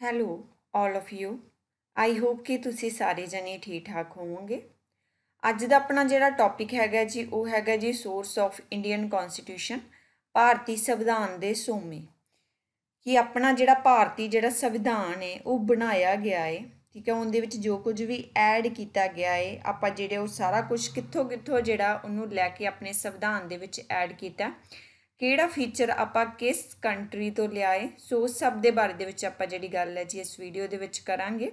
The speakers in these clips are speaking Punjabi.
Hello all of you I hope ਕਿ ਤੁਸੀਂ ਸਾਰੇ ਜਣੇ ਠੀਕ ਠਾਕ ਹੋਵੋਗੇ। ਅੱਜ ਦਾ ਆਪਣਾ ਜਿਹੜਾ ਟੌਪਿਕ ਹੈਗਾ ਜੀ, ਉਹ ਹੈਗਾ ਜੀ ਸੋਰਸ ਆਫ ਇੰਡੀਅਨ ਕਨਸਟੀਟਿਊਸ਼ਨ ਭਾਰਤੀ ਸੰਵਿਧਾਨ ਦੇ ਸੋਮੇ। ਕਿ ਆਪਣਾ ਜਿਹੜਾ ਭਾਰਤੀ ਜਿਹੜਾ ਸੰਵਿਧਾਨ ਹੈ, ਉਹ ਬਣਾਇਆ ਗਿਆ ਹੈ। ਠੀਕ ਹੈ, ਉਹਦੇ ਵਿੱਚ ਜੋ ਕੁਝ ਵੀ ਐਡ ਕੀਤਾ ਗਿਆ ਹੈ, ਆਪਾਂ ਜਿਹੜੇ ਉਹ ਸਾਰਾ ਕੁਝ ਕਿੱਥੋਂ ਕਿੱਥੋਂ ਜਿਹੜਾ ਉਹਨੂੰ ਲੈ ਕੇ ਆਪਣੇ ਸੰਵਿਧਾਨ ਦੇ ਵਿੱਚ ਐਡ ਕੀਤਾ। ਕਿਹੜਾ ਫੀਚਰ ਆਪਾਂ ਕਿਸ ਕੰਟਰੀ ਤੋਂ ਲਿਆਏ? ਸੋ ਸਭ ਦੇ ਬਾਰੇ ਦੇ ਵਿੱਚ ਆਪਾਂ ਜਿਹੜੀ ਗੱਲ ਹੈ ਜੀ ਇਸ ਵੀਡੀਓ ਦੇ ਵਿੱਚ ਕਰਾਂਗੇ।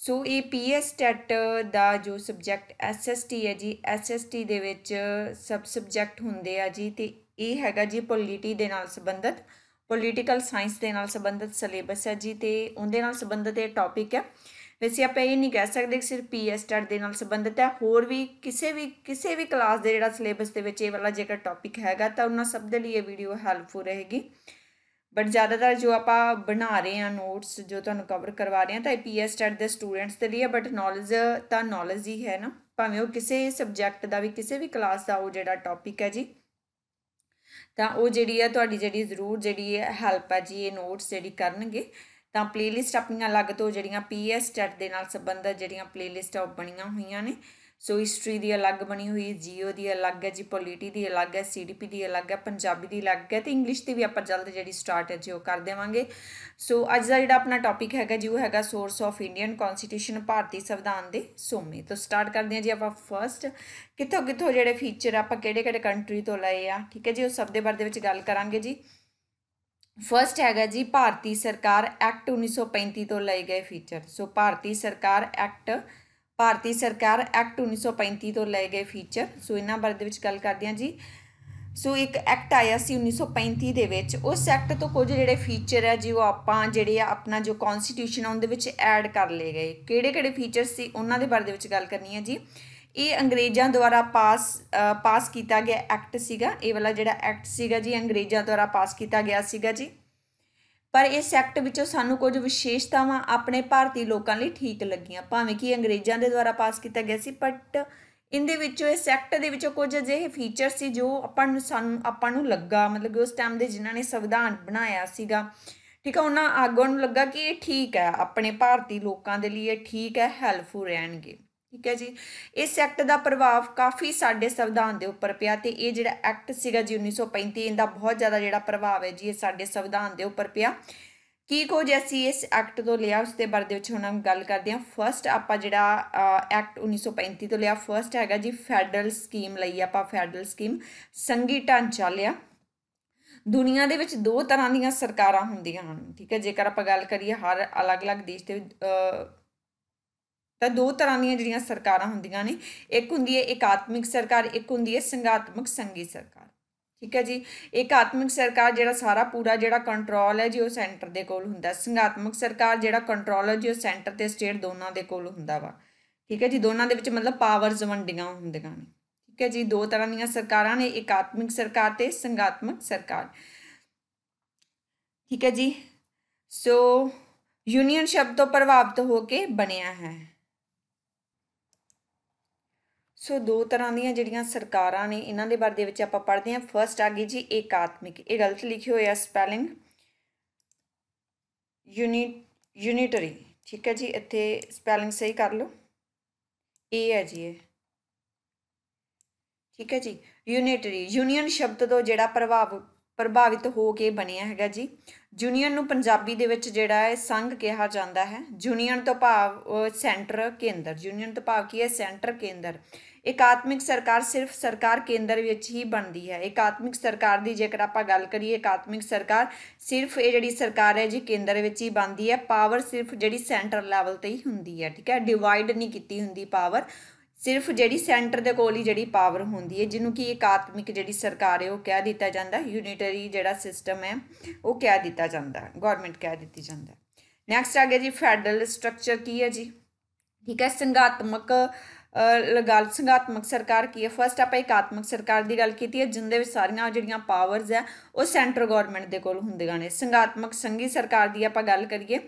ਸੋ ਇਹ ਪੀਐਸ ਟੈਟ ਦਾ ਜੋ ਸਬਜੈਕਟ ਐਸਐਸਟੀ ਹੈ ਜੀ ਐਸਐਸਟੀ ਦੇ ਵਿੱਚ ਸਬ ਸਬਜੈਕਟ ਹੁੰਦੇ ਆ ਜੀ ਤੇ ਇਹ ਹੈਗਾ ਜੀ ਪੋਲੀਟੀ ਦੇ ਨਾਲ ਸੰਬੰਧਿਤ ਪੋਲੀਟੀਕਲ ਸਾਇੰਸ ਦੇ ਨਾਲ ਸੰਬੰਧਿਤ ਸਿਲੇਬਸ ਹੈ ਜੀ ਤੇ ਉਹਦੇ ਨਾਲ ਸੰਬੰਧਿਤ ਇਹ ਟੌਪਿਕ ਹੈ। ਵੈਸੇ ਆਪਾਂ ਇਹ ਨਹੀਂ ਕਹਿ ਸਕਦੇ ਕਿ ਸਿਰਫ ਪੀਐਸ ਟੈਟ ਦੇ ਨਾਲ ਸੰਬੰਧਿਤ ਹੈ, ਹੋਰ ਵੀ ਕਿਸੇ ਵੀ ਕਿਸੇ ਵੀ ਕਲਾਸ ਦੇ ਜਿਹੜਾ ਸਿਲੇਬਸ ਦੇ ਵਿੱਚ ਇਹ ਵਾਲਾ ਜੇਕਰ ਟੌਪਿਕ ਹੈਗਾ ਤਾਂ ਉਹਨਾਂ ਸਭ ਦੇ ਲਈ ਇਹ ਵੀਡੀਓ ਹੈਲਪਫੁਲ ਰਹੇਗੀ। ਬਟ ਜ਼ਿਆਦਾਤਰ ਜੋ ਆਪਾਂ ਬਣਾ ਰਹੇ ਹਾਂ ਨੋਟਸ ਜੋ ਤੁਹਾਨੂੰ ਕਵਰ ਕਰਵਾ ਰਹੇ ਹਾਂ ਤਾਂ ਇਹ ਪੀਐਸ ਟੈਟ ਦੇ ਸਟੂਡੈਂਟਸ ਦੇ ਲਈ ਹੈ ਬਟ ਨੌਲੇਜ ਤਾਂ ਨੌਲੇਜ ਹੀ ਹੈ ਨਾ। ਭਾਵੇਂ ਉਹ ਕਿਸੇ ਸਬਜੈਕਟ ਦਾ ਵੀ, ਕਿਸੇ ਵੀ ਕਲਾਸ ਦਾ ਉਹ ਜਿਹੜਾ ਟੌਪਿਕ ਹੈ ਜੀ, ਤਾਂ ਉਹ ਜਿਹੜੀ ਆ ਤੁਹਾਡੀ ਜਿਹੜੀ ਜ਼ਰੂਰ ਜਿਹੜੀ ਹੈਲਪ ਹੈ ਜੀ, ਇਹ ਨੋਟਸ ਜਿਹੜੀ ਕਰਨਗੇ। ਤਾਂ ਪਲੇਲਿਸਟ ਆਪਣੀਆਂ ਅਲੱਗ ਤੋਂ ਜਿਹੜੀਆਂ ਪੀਐਸ ਟੈਟ ਦੇ ਨਾਲ ਸੰਬੰਧਿਤ ਜਿਹੜੀਆਂ ਪਲੇਲਿਸਟ ਆ ਬਣੀਆਂ ਹੋਈਆਂ ਨੇ। ਸੋ ਹਿਸਟਰੀ ਦੀ ਅਲੱਗ ਬਣੀ ਹੋਈ ਜੀਓ ਦੀ ਅਲੱਗ ਹੈ ਜੀ ਪੋਲੀਟੀ ਦੀ ਅਲੱਗ ਹੈ ਸੀਡੀਪੀ ਦੀ ਅਲੱਗ ਹੈ ਪੰਜਾਬੀ ਦੀ ਅਲੱਗ ਹੈ ਤੇ ਇੰਗਲਿਸ਼ ਦੀ ਵੀ ਆਪਾਂ ਜਲਦ ਜਿਹੜੀ ਸਟਾਰਟ ਹੈ ਜੀ, ਉਹ ਕਰ ਦੇਵਾਂਗੇ। ਸੋ ਅੱਜ ਦਾ ਜਿਹੜਾ ਆਪਣਾ ਟੌਪਿਕ ਹੈਗਾ ਜੀ, ਉਹ ਹੈਗਾ ਸੋਰਸ ਆਫ ਇੰਡੀਅਨ ਕਨਸਟੀਟਿਊਸ਼ਨ ਭਾਰਤੀ ਸੰਵਿਧਾਨ ਦੇ ਸੋਮੇ। ਤੋਂ ਸਟਾਰਟ ਕਰਦੇ ਹਾਂ ਜੀ ਆਪਾਂ ਫਰਸਟ ਕਿੱਥੋਂ ਕਿੱਥੋਂ ਜਿਹੜੇ ਫੀਚਰ ਆਪਾਂ ਕਿਹੜੇ ਕਿਹੜੇ ਕੰਟਰੀ ਤੋਂ ਲਏ ਆ, ਠੀਕ ਹੈ ਜੀ, ਉਹ ਸਭ ਦੇ ਬਾਰੇ ਦੇ ਵਿੱਚ ਗੱਲ ਕਰਾਂਗੇ ਜੀ। ਫਰਸਟ ਹੈਗਾ ਜੀ ਭਾਰਤੀ ਸਰਕਾਰ ਐਕਟ 1935 ਤੋਂ ਲਏ ਗਏ ਫੀਚਰ ਸੋ ਭਾਰਤੀ ਸਰਕਾਰ ਐਕਟ ਭਾਰਤੀ ਸਰਕਾਰ ਐਕਟ 1935 ਤੋਂ ਲਏ ਗਏ ਫੀਚਰ ਸੋ ਇਹਨਾਂ ਬਾਰੇ ਦੇ ਵਿੱਚ ਗੱਲ ਕਰਦੇ ਹਾਂ ਜੀ। ਸੋ ਇੱਕ ਐਕਟ ਆਇਆ ਸੀ 1935 ਦੇ ਵਿੱਚ। ਉਸ ਐਕਟ ਤੋਂ ਕੁਝ ਜਿਹੜੇ ਫੀਚਰ ਹੈ ਜੀ, ਉਹ ਆਪਾਂ ਜਿਹੜੇ ਆ ਆਪਣਾ ਜੋ ਕਨਸਟੀਟਿਊਸ਼ਨ ਆ, ਉਹਦੇ ਵਿੱਚ ਐਡ ਕਰ ਲਏ ਗਏ। ਕਿਹੜੇ ਕਿਹੜੇ ਫੀਚਰ ਸੀ, ਉਹਨਾਂ ਦੇ ਬਾਰੇ ਦੇ ਵਿੱਚ ਗੱਲ ਕਰਨੀ ਹੈ ਜੀ। ਇਹ ਅੰਗਰੇਜ਼ਾਂ ਦੁਆਰਾ ਪਾਸ ਪਾਸ ਕੀਤਾ ਗਿਆ ਐਕਟ ਸੀਗਾ। ਇਹ ਵਾਲਾ ਜਿਹੜਾ ਐਕਟ ਸੀਗਾ ਜੀ, ਅੰਗਰੇਜ਼ਾਂ ਦੁਆਰਾ ਪਾਸ ਕੀਤਾ ਗਿਆ ਸੀਗਾ ਜੀ। ਪਰ ਇਸ ਐਕਟ ਵਿੱਚੋਂ ਸਾਨੂੰ ਕੁਝ ਵਿਸ਼ੇਸ਼ਤਾਵਾਂ ਆਪਣੇ ਭਾਰਤੀ ਲੋਕਾਂ ਲਈ ਠੀਕ ਲੱਗੀਆਂ। ਭਾਵੇਂ ਕਿ ਅੰਗਰੇਜ਼ਾਂ ਦੇ ਦੁਆਰਾ ਪਾਸ ਕੀਤਾ ਗਿਆ ਸੀ ਬਟ ਇਹਦੇ ਵਿੱਚੋਂ ਇਸ ਐਕਟ ਦੇ ਵਿੱਚੋਂ ਕੁਝ ਅਜਿਹੇ ਫੀਚਰ ਸੀ ਜੋ ਆਪਾਂ ਨੂੰ ਸਾਨੂੰ, ਆਪਾਂ ਨੂੰ ਲੱਗਾ। ਮਤਲਬ ਕਿ ਉਸ ਟਾਈਮ ਦੇ ਜਿਨ੍ਹਾਂ ਨੇ ਸੰਵਿਧਾਨ ਬਣਾਇਆ ਸੀਗਾ, ਠੀਕ ਹੈ ਉਹਨਾਂ ਆਗੂਆਂ ਨੂੰ ਲੱਗਾ ਕਿ ਇਹ ਠੀਕ ਹੈ, ਆਪਣੇ ਭਾਰਤੀ ਲੋਕਾਂ ਦੇ ਲਈ ਇਹ ਠੀਕ ਹੈ ਹੈਲਪਫੁਲ ਰਹਿਣਗੇ। ਠੀਕ ਹੈ ਜੀ। ਇਸ ਐਕਟ ਦਾ ਪ੍ਰਭਾਵ ਕਾਫੀ ਸਾਡੇ ਸੰਵਿਧਾਨ ਦੇ ਉੱਪਰ ਪਿਆ ਤੇ ਇਹ ਜਿਹੜਾ ਐਕਟ ਸੀਗਾ ਜੀ 1935 ਇਹਦਾ ਬਹੁਤ ਜ਼ਿਆਦਾ ਜਿਹੜਾ ਪ੍ਰਭਾਵ ਹੈ ਜੀ, ਇਹ ਸਾਡੇ ਸੰਵਿਧਾਨ ਦੇ ਉੱਪਰ ਪਿਆ। ਕੀ ਕੁਝ ਅਸੀਂ ਇਸ ਐਕਟ ਤੋਂ ਲਿਆ, ਉਸ ਦੇ ਬਾਰੇ ਦੇ ਵਿੱਚ ਹੁਣ ਗੱਲ ਕਰਦੇ ਹਾਂ। ਫਰਸਟ ਆਪਾਂ ਜਿਹੜਾ ਐਕਟ 1935 ਤੋਂ ਲਿਆ ਫਰਸਟ ਹੈਗਾ ਜੀ ਫੈਡਰਲ ਸਕੀਮ ਲਈ ਆਪਾਂ ਫੈਡਰਲ ਸਕੀਮ ਸੰਘੀ ਢਾਂਚਾ ਲਿਆ। ਦੁਨੀਆ ਦੇ ਵਿੱਚ ਦੋ ਤਰ੍ਹਾਂ ਦੀਆਂ ਸਰਕਾਰਾਂ ਹੁੰਦੀਆਂ ਹਨ, ਠੀਕ ਹੈ। ਜੇਕਰ ਆਪਾਂ ਗੱਲ ਕਰੀਏ, ਹਰ ਅਲੱਗ-ਅਲੱਗ ਦੇਸ਼ ਦੇ ਤਾਂ ਦੋ ਤਰ੍ਹਾਂ ਦੀਆਂ ਜਿਹੜੀਆਂ ਸਰਕਾਰਾਂ ਹੁੰਦੀਆਂ ਨੇ, ਇੱਕ ਹੁੰਦੀ ਹੈ ਇਕਾਤਮਿਕ ਸਰਕਾਰ, ਇੱਕ ਹੁੰਦੀ ਹੈ ਸੰਘਾਤਮਕ ਸੰਘੀ ਸਰਕਾਰ। ਠੀਕ ਹੈ ਜੀ? ਇਕਾਤਮਿਕ ਸਰਕਾਰ ਜਿਹੜਾ ਸਾਰਾ ਪੂਰਾ ਜਿਹੜਾ ਕੰਟਰੋਲ ਹੈ ਜੀ, ਉਹ ਸੈਂਟਰ ਦੇ ਕੋਲ ਹੁੰਦਾ। ਸੰਘਾਤਮਕ ਸਰਕਾਰ ਜਿਹੜਾ ਕੰਟਰੋਲ ਹੈ ਜੀ, ਉਹ ਸੈਂਟਰ ਤੇ ਸਟੇਟ ਦੋਨਾਂ ਦੇ ਕੋਲ ਹੁੰਦਾ ਵਾ। ਠੀਕ ਹੈ ਜੀ? ਦੋਨਾਂ ਦੇ ਵਿੱਚ ਮਤਲਬ ਪਾਵਰਸ ਵੰਡੀਆਂ ਹੁੰਦੀਆਂ ਨੇ। ਠੀਕ ਹੈ ਜੀ? ਦੋ ਤਰ੍ਹਾਂ ਦੀਆਂ ਸਰਕਾਰਾਂ ਨੇ, ਇਕਾਤਮਿਕ ਸਰਕਾਰ ਤੇ ਸੰਘਾਤਮਕ ਸਰਕਾਰ। ਠੀਕ ਹੈ ਜੀ? ਸੋ ਯੂਨੀਅਨ ਸ਼ਬਦ ਤੋਂ ਪ੍ਰਭਾਵਿਤ ਹੋ ਕੇ ਬਣਿਆ ਹੈ। ਸੋ ਦੋ ਤਰ੍ਹਾਂ ਦੀਆਂ ਜਿਹੜੀਆਂ ਸਰਕਾਰਾਂ ਨੇ ਇਹਨਾਂ ਦੇ ਬਾਰੇ ਦੇ ਵਿੱਚ ਆਪਾਂ ਪੜ੍ਹਦੇ ਹਾਂ। ਫਰਸਟ ਆ ਗਈ ਜੀ ਏਕਾਤਮਿਕ। ਇਹ ਗਲਤ ਲਿਖੀ ਹੋਈ ਹੈ ਸਪੈਲਿੰਗ ਯੂਨਿਟ ਯੂਨਿਟਰੀ ਠੀਕ ਹੈ ਜੀ, ਇੱਥੇ ਸਪੈਲਿੰਗ ਸਹੀ ਕਰ ਲਓ। ਇਹ ਹੈ ਜੀ ਇਹ। ਠੀਕ ਹੈ ਜੀ ਯੂਨਿਟਰੀ ਯੂਨੀਅਨ ਸ਼ਬਦ ਤੋਂ ਜਿਹੜਾ ਪ੍ਰਭਾਵ ਪ੍ਰਭਾਵਿਤ ਹੋ ਕੇ ਬਣਿਆ ਹੈਗਾ ਜੀ। ਯੂਨੀਅਨ ਨੂੰ ਪੰਜਾਬੀ ਦੇ ਵਿੱਚ ਜਿਹੜਾ ਹੈ ਸੰਘ ਕਿਹਾ ਜਾਂਦਾ ਹੈ। ਯੂਨੀਅਨ ਤੋਂ ਭਾਵ ਸੈਂਟਰ ਕੇਂਦਰ। ਯੂਨੀਅਨ ਤੋਂ ਭਾਵ ਕੀ ਹੈ? ਸੈਂਟਰ ਕੇਂਦਰ। ਇਕਾਤਮਿਕ ਸਰਕਾਰ ਸਿਰਫ ਸਰਕਾਰ ਕੇਂਦਰ ਵਿੱਚ ਹੀ ਬਣਦੀ ਹੈ। ਇਕਾਤਮਿਕ ਸਰਕਾਰ ਦੀ ਜੇਕਰ ਆਪਾਂ ਗੱਲ ਕਰੀਏ, ਇਕਾਤਮਿਕ ਸਰਕਾਰ ਸਿਰਫ ਇਹ ਜਿਹੜੀ ਸਰਕਾਰ ਹੈ ਜੀ ਕੇਂਦਰ ਵਿੱਚ ਹੀ ਬਣਦੀ ਹੈ। ਪਾਵਰ ਸਿਰਫ ਜਿਹੜੀ ਸੈਂਟਰ ਲੈਵਲ ਤੇ ਹੀ ਹੁੰਦੀ ਹੈ, ਠੀਕ ਹੈ? ਡਿਵਾਈਡ ਨਹੀਂ ਕੀਤੀ ਹੁੰਦੀ ਪਾਵਰ। ਸਿਰਫ ਜਿਹੜੀ ਸੈਂਟਰ ਦੇ ਕੋਲ ਹੀ ਜਿਹੜੀ ਪਾਵਰ ਹੁੰਦੀ ਹੈ, ਜਿਹਨੂੰ ਕਿ ਇਕਾਤਮਿਕ ਜਿਹੜੀ ਸਰਕਾਰ ਹੈ, ਉਹ ਕਹਿ ਦਿੱਤਾ ਜਾਂਦਾ ਯੂਨਿਟਰੀ ਜਿਹੜਾ ਸਿਸਟਮ ਹੈ, ਉਹ ਕਹਿ ਦਿੱਤਾ ਜਾਂਦਾ ਗਵਰਨਮੈਂਟ ਕਹਿ ਦਿੱਤੀ ਜਾਂਦਾ ਨੈਕਸਟ ਆ ਗਿਆ ਜੀ ਫੈਡਰਲ ਸਟਰਕਚਰ ਕੀ ਹੈ ਜੀ? ਠੀਕ ਹੈ ਸੰਘਾਤਮਕ ਲਗਾਲ ਸੰਘਾਤਮਕ ਸਰਕਾਰ ਕੀ ਹੈ? ਫਸਟ ਆਪਾਂ ਇਕਾਤਮਕ ਸਰਕਾਰ ਦੀ ਗੱਲ ਕੀਤੀ ਹੈ, ਜਿੰਦੇ ਵਿੱਚ ਸਾਰੀਆਂ ਜਿਹੜੀਆਂ ਪਾਵਰਸ ਹੈ ਉਹ ਸੈਂਟਰ ਗਵਰਨਮੈਂਟ ਦੇ ਕੋਲ ਹੁੰਦੀਆਂ ਨੇ ਸੰਘਾਤਮਕ ਸੰਘੀ ਸਰਕਾਰ ਦੀ ਆਪਾਂ ਗੱਲ ਕਰੀਏ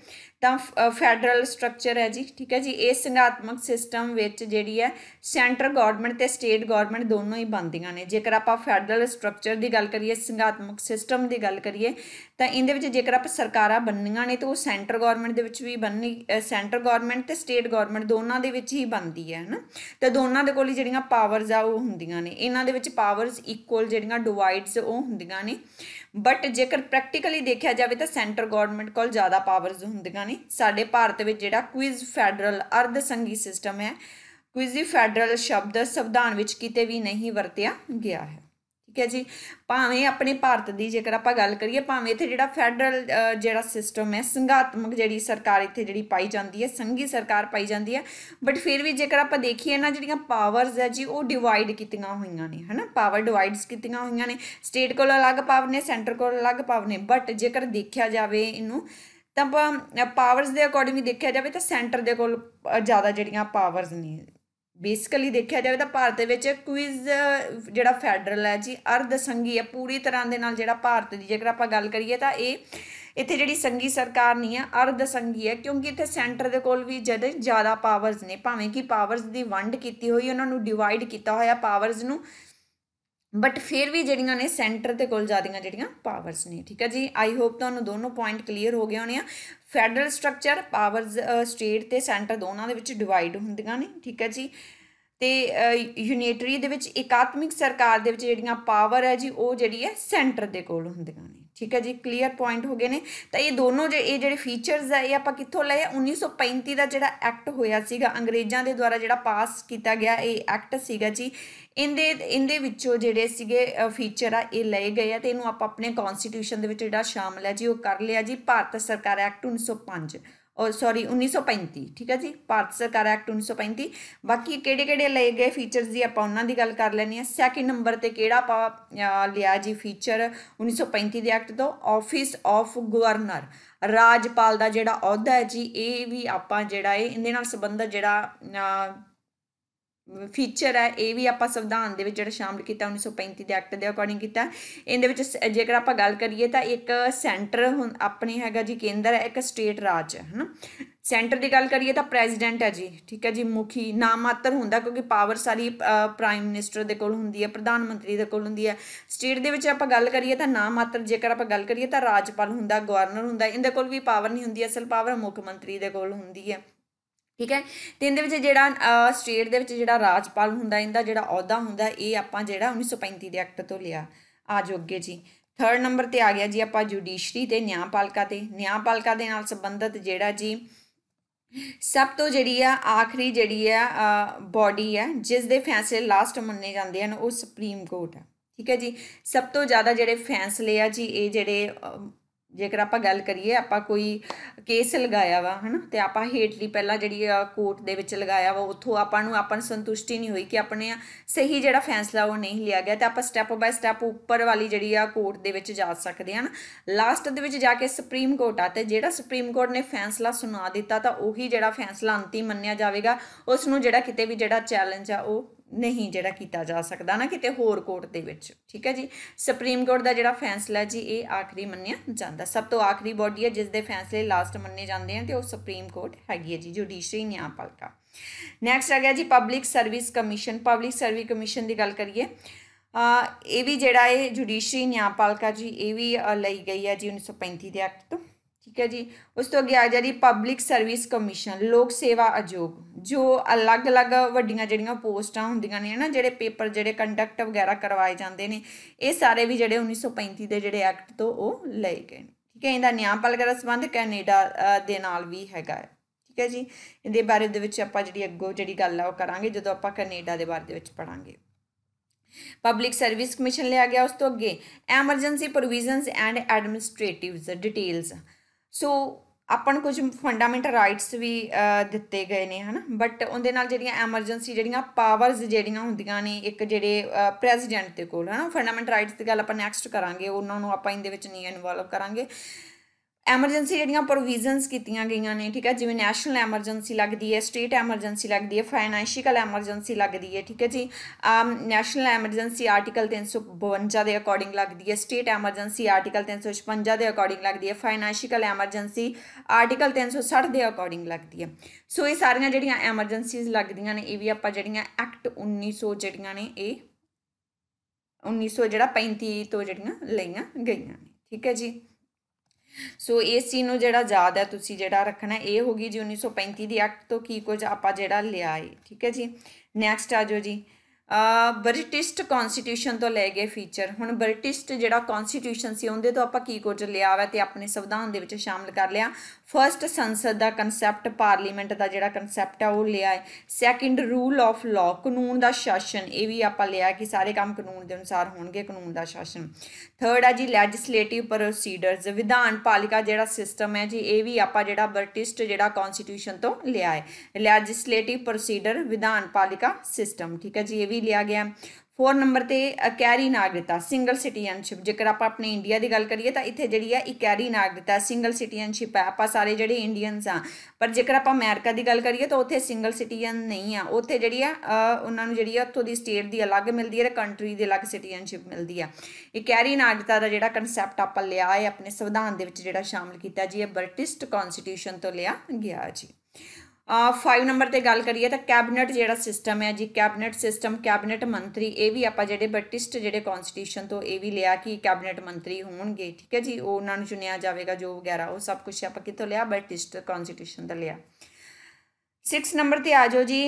ਤਾਂ ਫੈਡਰਲ ਸਟਰਕਚਰ ਹੈ ਜੀ, ਠੀਕ ਹੈ ਜੀ। ਇਹ ਸੰਘਾਤਮਕ ਸਿਸਟਮ ਵਿੱਚ ਜਿਹੜੀ ਹੈ ਸੈਂਟਰ ਗਵਰਨਮੈਂਟ ਤੇ ਸਟੇਟ ਗਵਰਨਮੈਂਟ ਦੋਨੋਂ ਹੀ ਬਣਦੀਆਂ ਨੇ। ਜੇਕਰ ਆਪਾਂ ਫੈਡਰਲ ਸਟਰਕਚਰ ਦੀ ਗੱਲ ਕਰੀਏ ਸੰਘਾਤਮਕ ਸਿਸਟਮ ਦੀ ਗੱਲ ਕਰੀਏ, ਤਾਂ ਇਹਦੇ ਵਿੱਚ ਜੇਕਰ ਆਪਾਂ ਸਰਕਾਰਾਂ ਬੰਨੀਆਂ ਨੇ ਤਾਂ ਉਹ ਸੈਂਟਰ ਗਵਰਨਮੈਂਟ ਦੇ ਵਿੱਚ ਵੀ ਬੰਨੀ ਸੈਂਟਰ ਗਵਰਨਮੈਂਟ ਤੇ ਸਟੇਟ ਗਵਰਨਮੈਂਟ ਦੋਨਾਂ ਦੇ ਵਿੱਚ ਹੀ ਬਣਦੀ ਹੈ, ਹਨਾ? ਤਾਂ ਦੋਨਾਂ ਦੇ ਕੋਲ ਹੀ ਜਿਹੜੀਆਂ ਪਾਵਰਸ ਆ ਉਹ ਹੁੰਦੀਆਂ ਨੇ। ਇਹਨਾਂ ਦੇ ਵਿੱਚ ਪਾਵਰਸ ਇਕੁਅਲ ਜਿਹੜੀਆਂ ਡਿਵਾਈਡਸ ਉਹ ਹੁੰਦੀਆਂ ਨੇ। ਬਟ ਜੇਕਰ ਪ੍ਰੈਕਟੀਕਲੀ ਦੇਖਿਆ ਜਾਵੇ ਤਾਂ ਸੈਂਟਰ ਗਵਰਨਮੈਂਟ ਕੋਲ ਜ਼ਿਆਦਾ ਪਾਵਰਸ ਹੁੰਦੀਆਂ ਨੇ। ਸਾਡੇ ਭਾਰਤ ਵਿੱਚ ਜਿਹੜਾ ਕੁਇਜ਼ ਫੈਡਰਲ ਅਰਧ ਸੰਘੀ ਸਿਸਟਮ ਹੈ ਕੁਇਜ਼ੀ ਫੈਡਰਲ ਸ਼ਬਦ ਸੰਵਿਧਾਨ ਵਿੱਚ ਕਿਤੇ ਵੀ ਨਹੀਂ ਵਰਤਿਆ ਗਿਆ ਹੈ। ਠੀਕ ਹੈ ਜੀ? ਭਾਵੇਂ ਆਪਣੇ ਭਾਰਤ ਦੀ ਜੇਕਰ ਆਪਾਂ ਗੱਲ ਕਰੀਏ, ਭਾਵੇਂ ਇੱਥੇ ਜਿਹੜਾ ਫੈਡਰਲ ਜਿਹੜਾ ਸਿਸਟਮ ਹੈ ਸੰਘਾਤਮਕ ਜਿਹੜੀ ਸਰਕਾਰ ਇੱਥੇ ਜਿਹੜੀ ਪਾਈ ਜਾਂਦੀ ਹੈ, ਸੰਘੀ ਸਰਕਾਰ ਪਾਈ ਜਾਂਦੀ ਹੈ ਬਟ ਫਿਰ ਵੀ ਜੇਕਰ ਆਪਾਂ ਦੇਖੀਏ ਨਾ, ਜਿਹੜੀਆਂ ਪਾਵਰਸ ਹੈ ਜੀ, ਉਹ ਡਿਵਾਈਡ ਕੀਤੀਆਂ ਹੋਈਆਂ ਨੇ, ਹਨਾ? ਪਾਵਰ ਡਿਵਾਈਡਸ ਕੀਤੀਆਂ ਹੋਈਆਂ ਨੇ। ਸਟੇਟ ਕੋਲ ਅਲੱਗ ਪਾਵਰ ਨੇ ਸੈਂਟਰ ਕੋਲ ਅਲੱਗ ਪਾਵਰ ਨੇ ਬਟ ਜੇਕਰ ਦੇਖਿਆ ਜਾਵੇ ਇਹਨੂੰ, ਤਾਂ ਪਾਵਰਸ ਦੇ ਅਕੋਰਡਿੰਗ ਦੇਖਿਆ ਜਾਵੇ ਤਾਂ ਸੈਂਟਰ ਦੇ ਕੋਲ ਜ਼ਿਆਦਾ ਜਿਹੜੀਆਂ ਪਾਵਰਸ ਨੇ ਬੇਸਿਕਲੀ ਦੇਖਿਆ ਜਾਵੇ ਤਾਂ ਭਾਰਤ ਵਿੱਚ ਕੁਇਜ਼ ਜਿਹੜਾ ਫੈਡਰਲ ਹੈ ਜੀ ਅਰਧ ਸੰਘੀ ਹੈ, ਪੂਰੀ ਤਰ੍ਹਾਂ ਦੇ ਨਾਲ ਜਿਹੜਾ ਭਾਰਤ ਦੀ, ਜੇਕਰ ਆਪਾਂ ਗੱਲ ਕਰੀਏ ਤਾਂ ਇਹ ਇੱਥੇ ਜਿਹੜੀ ਸੰਘੀ ਸਰਕਾਰ ਨਹੀਂ ਹੈ ਅਰਧ ਸੰਘੀ ਹੈ, ਕਿਉਂਕਿ ਇੱਥੇ ਸੈਂਟਰ ਦੇ ਕੋਲ ਵੀ ਜਦ ਜ਼ਿਆਦਾ ਪਾਵਰਸ ਨੇ, ਭਾਵੇਂ ਕਿ ਪਾਵਰਸ ਦੀ ਵੰਡ ਕੀਤੀ ਹੋਈ, ਉਹਨਾਂ ਨੂੰ ਡਿਵਾਈਡ ਕੀਤਾ ਹੋਇਆ ਪਾਵਰਸ ਨੂੰ ਬਟ ਫਿਰ ਵੀ ਜਿਹੜੀਆਂ ਨੇ ਸੈਂਟਰ ਦੇ ਕੋਲ ਜ਼ਿਆਦੀਆਂ ਜਿਹੜੀਆਂ ਪਾਵਰਸ ਨੇ, ਠੀਕ ਹੈ ਜੀ? ਆਈ ਹੋਪ ਤੁਹਾਨੂੰ ਦੋਨੋਂ ਪੁਆਇੰਟ ਕਲੀਅਰ ਹੋ ਗਏ ਹੋਣੇ ਆ। ਫੈਡਰਲ ਸਟਰਕਚਰ ਪਾਵਰਸ ਸਟੇਟ ਤੇ ਸੈਂਟਰ ਦੋਨਾਂ ਦੇ ਵਿੱਚ ਡਿਵਾਈਡ ਹੁੰਦੀਆਂ ਨੇ, ਠੀਕ ਹੈ ਜੀ? ਤੇ ਯੂਨੀਟਰੀ ਦੇ ਵਿੱਚ ਇਕਾਤਮਿਕ ਸਰਕਾਰ ਦੇ ਵਿੱਚ ਜਿਹੜੀਆਂ ਪਾਵਰ ਹੈ ਜੀ, ਉਹ ਜਿਹੜੀ ਹੈ ਸੈਂਟਰ ਦੇ ਕੋਲ ਹੁੰਦੀਆਂ ਨੇ। ਠੀਕ ਹੈ ਜੀ ਕਲੀਅਰ ਪੁਆਇੰਟ ਹੋ ਗਏ ਨੇ। ਤਾਂ ਇਹ ਦੋਨੋਂ ਜੇ, ਇਹ ਜਿਹੜੇ ਫੀਚਰਸ ਆ, ਇਹ ਆਪਾਂ ਕਿੱਥੋਂ ਲਏ 1935 ਦਾ ਜਿਹੜਾ ਐਕਟ ਹੋਇਆ ਸੀਗਾ, ਅੰਗਰੇਜ਼ਾਂ ਦੇ ਦੁਆਰਾ ਜਿਹੜਾ ਪਾਸ ਕੀਤਾ ਗਿਆ ਇਹ ਐਕਟ ਸੀਗਾ ਜੀ। ਇਹਦੇ ਇਹਦੇ ਵਿੱਚੋਂ ਜਿਹੜੇ ਸੀਗੇ ਫੀਚਰ ਆ, ਇਹ ਲਏ ਗਏ ਆ ਤੇ ਇਹਨੂੰ ਆਪਾਂ ਆਪਣੇ ਕਨਸਟੀਟਿਊਸ਼ਨ ਦੇ ਵਿੱਚ ਜਿਹੜਾ ਸ਼ਾਮਲ ਹੈ ਜੀ, ਉਹ ਕਰ ਲਿਆ ਜੀ, ਭਾਰਤ ਸਰਕਾਰ ਐਕਟ 1905 ਔਰ ਸੌਰੀ 1935 ਠੀਕ ਹੈ ਜੀ? ਭਾਰਤ ਸਰਕਾਰ ਐਕਟ 1935 ਬਾਕੀ ਕਿਹੜੇ ਕਿਹੜੇ ਲਏ ਗਏ ਫੀਚਰਸ ਦੀ ਆਪਾਂ ਉਹਨਾਂ ਦੀ ਗੱਲ ਕਰ ਲੈਣੀ ਹੈ। ਸੈਕਿੰਡ ਨੰਬਰ ਤੇ ਕਿਹੜਾ ਆਪਾਂ ਲਿਆ ਜੀ ਫੀਚਰ 1935 ਦੇ ਐਕਟ ਤੋਂ ਆਫਿਸ ਆਫ ਗਵਰਨਰ ਰਾਜਪਾਲ ਦਾ ਜਿਹੜਾ ਅਹੁਦਾ ਹੈ ਜੀ, ਇਹ ਵੀ ਆਪਾਂ ਜਿਹੜਾ ਇਹ, ਇਹਦੇ ਨਾਲ ਸੰਬੰਧਿਤ ਜਿਹੜਾ ਫੀਚਰ ਹੈ, ਇਹ ਵੀ ਆਪਾਂ ਸੰਵਿਧਾਨ ਦੇ ਵਿੱਚ ਜਿਹੜਾ ਸ਼ਾਮਲ ਕੀਤਾ 1935 ਦੇ ਐਕਟ ਦੇ ਅਕੋਰਡਿੰਗ ਕੀਤਾ। ਇਹਦੇ ਵਿੱਚ ਜੇਕਰ ਆਪਾਂ ਗੱਲ ਕਰੀਏ ਤਾਂ ਇੱਕ ਸੈਂਟਰ ਆਪਣੇ ਹੈਗਾ ਜੀ ਕੇਂਦਰ ਹੈ, ਇੱਕ ਸਟੇਟ ਰਾਜ ਹੈ, ਹਨਾ। ਸੈਂਟਰ ਦੀ ਗੱਲ ਕਰੀਏ ਤਾਂ ਪ੍ਰੈਜ਼ੀਡੈਂਟ ਹੈ ਜੀ, ਠੀਕ ਹੈ ਜੀ, ਮੁਖੀ ਨਾਮ ਮਾਤਰ ਹੁੰਦਾ ਕਿਉਂਕਿ ਪਾਵਰ ਸਾਰੀ ਪ੍ਰਾਈਮ ਮਿਨਿਸਟਰ ਦੇ ਕੋਲ ਹੁੰਦੀ ਹੈ, ਪ੍ਰਧਾਨ ਮੰਤਰੀ ਦੇ ਕੋਲ ਹੁੰਦੀ ਹੈ। ਸਟੇਟ ਦੇ ਵਿੱਚ ਆਪਾਂ ਗੱਲ ਕਰੀਏ ਤਾਂ ਨਾਮ ਮਾਤਰ ਜੇਕਰ ਆਪਾਂ ਗੱਲ ਕਰੀਏ ਤਾਂ ਰਾਜਪਾਲ ਹੁੰਦਾ, ਗਵਰਨਰ ਹੁੰਦਾ, ਇਹਦੇ ਕੋਲ ਵੀ ਪਾਵਰ ਨਹੀਂ ਹੁੰਦੀ, ਅਸਲ ਪਾਵਰ ਮੁੱਖ ਮੰਤਰੀ ਦੇ ਕੋਲ ਹੁੰਦੀ ਹੈ। ਠੀਕ ਹੈ? ਤੇ ਇਹਦੇ ਵਿੱਚ ਜਿਹੜਾ ਸਟੇਟ ਦੇ ਵਿੱਚ ਜਿਹੜਾ ਰਾਜਪਾਲ ਹੁੰਦਾ, ਇਹਦਾ ਜਿਹੜਾ ਅਹੁਦਾ ਹੁੰਦਾ, ਇਹ ਆਪਾਂ ਜਿਹੜਾ 1935 ਦੇ ਐਕਟ ਤੋਂ ਲਿਆ। ਆ ਜੋਗੇ ਜੀ। ਥਰਡ ਨੰਬਰ ਤੇ ਆ ਗਿਆ ਜੀ ਆਪਾਂ ਜੁਡੀਸ਼ਰੀ ਤੇ, ਨਿਆਂਪਾਲਕਾ ਤੇ। ਨਿਆਂਪਾਲਕਾ ਦੇ ਨਾਲ ਸੰਬੰਧਿਤ ਜਿਹੜਾ ਜੀ, ਸਭ ਤੋਂ ਜਿਹੜੀ ਆ, ਆਖਰੀ ਜਿਹੜੀ ਆ ਬਾਡੀ ਹੈ ਜਿਸ ਦੇ ਫੈਸਲੇ ਲਾਸਟ ਮੰਨੇ ਜਾਂਦੇ ਹਨ, ਉਹ ਸੁਪਰੀਮ ਕੋਰਟ ਹੈ ਠੀਕ ਹੈ ਜੀ? ਸਭ ਤੋਂ ਜ਼ਿਆਦਾ ਜਿਹੜੇ ਫੈਸਲੇ ਆ ਜੀ, ਇਹ ਜਿਹੜੇ ਜੇਕਰ ਆਪਾਂ ਗੱਲ ਕਰੀਏ, ਆਪਾਂ ਕੋਈ ਕੇਸ ਲਗਾਇਆ ਵਾ, ਹਨਾ, ਤੇ ਆਪਾਂ ਹੇਠਲੀ ਪਹਿਲਾਂ ਜਿਹੜੀ ਕੋਰਟ ਦੇ ਵਿੱਚ ਲਗਾਇਆ ਵਾ, ਉੱਥੋਂ ਆਪਾਂ ਨੂੰ ਆਪਾਂ ਨੂੰ ਸੰਤੁਸ਼ਟੀ ਨਹੀਂ ਹੋਈ ਕਿ ਆਪਣੇ ਸਹੀ ਜਿਹੜਾ ਫੈਸਲਾ ਉਹ ਨਹੀਂ ਲਿਆ ਗਿਆ, ਤੇ ਆਪਾਂ ਸਟੈਪ ਬਾਈ ਸਟੈਪ ਉੱਪਰ ਵਾਲੀ ਜਿਹੜੀ ਆ ਕੋਰਟ ਦੇ ਵਿੱਚ ਜਾ ਸਕਦੇ ਹਾਂ ਲਾਸਟ ਦੇ ਵਿੱਚ ਜਾ ਕੇ ਸੁਪਰੀਮ ਕੋਰਟ ਆ, ਤੇ ਜਿਹੜਾ ਸੁਪਰੀਮ ਕੋਰਟ ਨੇ ਫੈਸਲਾ ਸੁਣਾ ਦਿੱਤਾ, ਤਾਂ ਉਹੀ ਜਿਹੜਾ ਫੈਸਲਾ ਅੰਤਿਮ ਮੰਨਿਆ ਜਾਵੇਗਾ ਉਸ ਨੂੰ ਜਿਹੜਾ ਕਿਤੇ ਵੀ ਜਿਹੜਾ ਚੈਲੰਜ ਆ, ਉਹ ਨਹੀਂ ਜਿਹੜਾ ਕੀਤਾ ਜਾ ਸਕਦਾ ਨਾ ਕਿਤੇ ਹੋਰ ਕੋਰਟ ਦੇ ਵਿੱਚ, ਠੀਕ ਹੈ ਜੀ? ਸੁਪਰੀਮ ਕੋਰਟ ਦਾ ਜਿਹੜਾ ਫੈਸਲਾ ਜੀ, ਇਹ ਆਖਰੀ ਮੰਨਿਆ ਜਾਂਦਾ। ਸਭ ਤੋਂ ਆਖਰੀ ਬਾਡੀ ਹੈ ਜਿਸ ਦੇ ਫੈਸਲੇ ਲਾਸਟ ਮੰਨੇ ਜਾਂਦੇ ਹਨ ਤੇ ਉਹ ਸੁਪਰੀਮ ਕੋਰਟ ਹੈਗੀ ਹੈ ਜੀ ਜੁਡੀਸ਼ਰੀ ਨਿਆਂਪਾਲਿਕਾ ਨੈਕਸਟ ਆ ਗਿਆ ਜੀ public service commission public service commission ਦੀ ਗੱਲ ਕਰੀਏ ਇਹ ਵੀ ਜਿਹੜਾ ਇਹ ਜੁਡੀਸ਼ਰੀ ਨਿਆਂਪਾਲਿਕਾ ਜੀ, ਇਹ ਵੀ ਲਈ ਗਈ ਹੈ ਜੀ 1935 ਦੇ ਐਕਟ ਤੋਂ। ਠੀਕ ਹੈ ਜੀ। ਉਸ ਤੋਂ ਅੱਗੇ ਆ ਜਾ ਜਾਂਦੀ ਪਬਲਿਕ ਸਰਵਿਸ ਕਮਿਸ਼ਨ ਲੋਕ ਸੇਵਾ ਆਯੋਗ, ਜੋ ਅਲੱਗ-ਅਲੱਗ ਵੱਡੀਆਂ ਜਿਹੜੀਆਂ ਪੋਸਟਾਂ ਹੁੰਦੀਆਂ ਨੇ ਨਾ ਜਿਹੜੇ ਪੇਪਰ ਜਿਹੜੇ ਕੰਡਕਟ ਵਗੈਰਾ ਕਰਵਾਏ ਜਾਂਦੇ ਨੇ, ਇਹ ਸਾਰੇ ਵੀ ਜਿਹੜੇ 1935 ਦੇ ਜਿਹੜੇ ਐਕਟ ਤੋਂ ਉਹ ਲਏ ਗਏ ਨੇ। ਠੀਕ ਹੈ, ਇਹਦਾ ਨਿਆਂਪਾਲਿਕਾ ਦਾ ਸੰਬੰਧ ਕੈਨੇਡਾ ਦੇ ਨਾਲ ਵੀ ਹੈਗਾ ਹੈ। ਠੀਕ ਹੈ ਜੀ। ਇਹਦੇ ਬਾਰੇ ਦੇ ਵਿੱਚ ਆਪਾਂ ਜਿਹੜੀ ਅੱਗੋ ਜਿਹੜੀ ਗੱਲ ਆ ਉਹ ਕਰਾਂਗੇ, ਜਦੋਂ ਆਪਾਂ ਕੈਨੇਡਾ ਦੇ ਬਾਰੇ ਦੇ ਵਿੱਚ ਪੜਾਂਗੇ ਪਬਲਿਕ ਸਰਵਿਸ ਕਮਿਸ਼ਨ ਲਿਆ ਗਿਆ, ਉਸ ਤੋਂ ਅੱਗੇ emergency provisions and administratives details so ਆਪਾਂ ਨੂੰ ਕੁਝ ਫੰਡਾਮੈਂਟਲ ਰਾਈਟਸ ਵੀ ਦਿੱਤੇ ਗਏ ਨੇ, ਹਨਾ? ਬਟ ਉਹਦੇ ਨਾਲ ਜਿਹੜੀਆਂ ਐਮਰਜੈਂਸੀ ਜਿਹੜੀਆਂ ਪਾਵਰਸ ਜਿਹੜੀਆਂ ਹੁੰਦੀਆਂ ਨੇ, ਇੱਕ ਜਿਹੜੇ ਪ੍ਰੈਜ਼ੀਡੈਂਟ ਦੇ ਕੋਲ, ਹਨਾ? ਫੰਡਾਮੈਂਟਲ ਰਾਈਟਸ ਦੀ ਗੱਲ ਆਪਾਂ ਨੈਕਸਟ ਕਰਾਂਗੇ, ਉਹਨਾਂ ਨੂੰ ਆਪਾਂ ਇਹਦੇ ਵਿੱਚ ਨਹੀਂ ਇਨਵੋਲਵ ਕਰਾਂਗੇ। ਐਮਰਜੈਂਸੀ ਜਿਹੜੀਆਂ ਪ੍ਰੋਵੀਜ਼ਨਸ ਕੀਤੀਆਂ ਗਈਆਂ ਨੇ, ਠੀਕ ਹੈ, ਜਿਵੇਂ ਨੈਸ਼ਨਲ ਐਮਰਜੈਂਸੀ ਲੱਗਦੀ ਹੈ ਸਟੇਟ ਐਮਰਜੈਂਸੀ ਲੱਗਦੀ ਹੈ ਫਾਈਨੈਂਸ਼ੀਅਲ ਐਮਰਜੈਂਸੀ ਲੱਗਦੀ ਹੈ, ਠੀਕ ਹੈ ਜੀ। ਨੈਸ਼ਨਲ ਐਮਰਜੈਂਸੀ ਆਰਟੀਕਲ 352 ਦੇ ਅਕੋਰਡਿੰਗ ਲੱਗਦੀ ਹੈ ਸਟੇਟ ਐਮਰਜੈਂਸੀ ਆਰਟੀਕਲ 356 ਦੇ ਅਕੋਰਡਿੰਗ ਲੱਗਦੀ ਹੈ ਫਾਈਨੈਂਸ਼ੀਅਲ ਐਮਰਜੈਂਸੀ ਆਰਟੀਕਲ 360 ਦੇ ਅਕੋਰਡਿੰਗ ਲੱਗਦੀ ਹੈ। ਸੋ ਇਹ ਸਾਰੀਆਂ ਜਿਹੜੀਆਂ ਐਮਰਜੈਂਸੀਜ਼ ਲੱਗਦੀਆਂ ਨੇ, ਇਹ ਵੀ ਆਪਾਂ ਜਿਹੜੀਆਂ ਐਕਟ 1900 ਜਿਹੜੀਆਂ ਨੇ, ਇਹ 1900 ਜਿਹੜਾ 35 ਤੋਂ ਜਿਹੜੀਆਂ ਲਈਆਂ ਗਈਆਂ ਨੇ, ਠੀਕ ਹੈ ਜੀ। ਸੋ ਇਸ ਚੀਜ਼ ਨੂੰ ਜਿਹੜਾ ਯਾਦ ਹੈ ਤੁਸੀਂ ਜਿਹੜਾ ਰੱਖਣਾ ਇਹ ਹੋ ਗਈ ਜੀ 1935 ਦੀ ਐਕਟ ਤੋਂ ਕੀ ਕੁਝ ਆਪਾਂ ਜਿਹੜਾ ਲਿਆ ਏ, ਠੀਕ ਹੈ ਜੀ? ਨੈਕਸਟ ਆ ਜਾਓ ਜੀ। ਬ੍ਰਿਟਿਸਟ ਕਨਸਟੀਟਿਊਸ਼ਨ ਤੋਂ ਲਏ ਗਏ ਫੀਚਰ ਹੁਣ ਬ੍ਰਿਟਿਸ਼ਟ ਜਿਹੜਾ ਕਨਸਟੀਟਿਊਸ਼ਨ ਸੀ, ਉਹਦੇ ਤੋਂ ਆਪਾਂ ਕੀ ਕੁਝ ਲਿਆ ਵਾ ਤੇ ਆਪਣੇ ਸੰਵਿਧਾਨ ਦੇ ਵਿੱਚ ਸ਼ਾਮਲ ਕਰ ਲਿਆ। ਫਰਸਟ ਸੰਸਦ ਦਾ ਕਨਸੈਪਟ ਪਾਰਲੀਮੈਂਟ ਦਾ ਜਿਹੜਾ ਕਨਸੈਪਟ ਆ, ਉਹ ਲਿਆ ਹੈ। ਸੈਕਿੰਡ ਰੂਲ ਆਫ ਲਾਅ ਕਾਨੂੰਨ ਦਾ ਸ਼ਾਸਨ, ਇਹ ਵੀ ਆਪਾਂ ਲਿਆ ਕਿ ਸਾਰੇ ਕੰਮ ਕਾਨੂੰਨ ਦੇ ਅਨੁਸਾਰ ਹੋਣਗੇ, ਕਾਨੂੰਨ ਦਾ ਸ਼ਾਸਨ। ਥਰਡ ਆ ਜੀ ਲੈਜਿਸਲੇਟਿਵ ਪ੍ਰੋਸੀਡਰਸ ਵਿਧਾਨ ਪਾਲਿਕਾ ਜਿਹੜਾ ਸਿਸਟਮ ਹੈ ਜੀ, ਇਹ ਵੀ ਆਪਾਂ ਜਿਹੜਾ ਬ੍ਰਿਟਿਸ਼ ਜਿਹੜਾ ਕਨਸਟੀਟਿਊਸ਼ਨ ਤੋਂ ਲਿਆ ਹੈ। ਲੈਜਿਸਲੇਟਿਵ ਪ੍ਰੋਸੀਡਰ ਵਿਧਾਨ ਪਾਲਿਕਾ ਸਿਸਟਮ ਠੀਕ ਹੈ ਜੀ? ਇਹ ਵੀ ਲਿਆ ਗਿਆ। ਫੋਰ ਨੰਬਰ ਤੇ ਕੈਰੀ ਨਾਗਰਿਕਤਾ ਸਿੰਗਲ ਸਿਟੀਜ਼ਨਸ਼ਿਪ ਜੇਕਰ ਆਪਾਂ ਆਪਣੇ ਇੰਡੀਆ ਦੀ ਗੱਲ ਕਰੀਏ, ਤਾਂ ਇੱਥੇ ਜਿਹੜੀ ਹੈ ਇਕੈਰੀ ਨਾਗਰਿਕਤਾ ਸਿੰਗਲ ਸਿਟੀਜ਼ਨਸ਼ਿਪ ਹੈ ਆਪਾਂ ਸਾਰੇ ਜਿਹੜੇ ਇੰਡੀਅਨਸ ਆ, ਪਰ ਜੇਕਰ ਆਪਾਂ ਅਮਰੀਕਾ ਦੀ ਗੱਲ ਕਰੀਏ, ਤਾਂ ਉੱਥੇ ਸਿੰਗਲ ਸਿਟੀਜ਼ਨ ਨਹੀਂ ਆ। ਉੱਥੇ ਜਿਹੜੀ ਆ ਉਹਨਾਂ ਨੂੰ ਜਿਹੜੀ ਆ, ਉੱਥੋਂ ਦੀ ਸਟੇਟ ਦੀ ਅਲੱਗ ਮਿਲਦੀ ਹੈ ਤੇ ਕੰਟਰੀ ਦੀ ਅਲੱਗ ਸਿਟੀਜ਼ਨਸ਼ਿਪ ਮਿਲਦੀ ਆ। ਇਕੈਰੀ ਨਾਗਰਿਕਤਾ ਦਾ ਜਿਹੜਾ ਕਨਸੈਪਟ ਆਪਾਂ ਲਿਆ ਹੈ ਆਪਣੇ ਸੰਵਿਧਾਨ ਦੇ ਵਿੱਚ ਜਿਹੜਾ ਸ਼ਾਮਲ ਕੀਤਾ, ਜੀ, ਇਹ ਬ੍ਰਿਟਿਸ਼ ਕਨਸਟੀਟਿਊਸ਼ਨ ਤੋਂ ਲਿਆ ਗਿਆ, ਜੀ। 5 ਨੰਬਰ ਤੇ ਗੱਲ ਕਰੀਏ ਤਾਂ ਕੈਬਨਿਟ ਜਿਹੜਾ ਸਿਸਟਮ ਹੈ ਜੀ ਕੈਬਨਿਟ ਸਿਸਟਮ ਕੈਬਨਿਟ ਮੰਤਰੀ, ਇਹ ਵੀ ਆਪਾਂ ਜਿਹੜੇ ਬ੍ਰਿਟਿਸ਼ ਜਿਹੜੇ ਕਨਸਟੀਟਿਊਸ਼ਨ ਤੋਂ ਇਹ ਵੀ ਲਿਆ ਕਿ ਕੈਬਨਿਟ ਮੰਤਰੀ ਹੋਣਗੇ, ਠੀਕ ਹੈ ਜੀ? ਉਹ ਉਹਨਾਂ ਨੂੰ ਚੁਣਿਆ ਜਾਵੇਗਾ, ਜੋ ਵਗੈਰਾ, ਉਹ ਸਭ ਕੁਝ ਆਪਾਂ ਕਿੱਥੋਂ ਲਿਆ? ਬ੍ਰਿਟਿਸ਼ ਕਨਸਟੀਟਿਊਸ਼ਨ ਦਾ ਲਿਆ। 6 ਨੰਬਰ ਤੇ ਆ ਜਾਓ ਜੀ।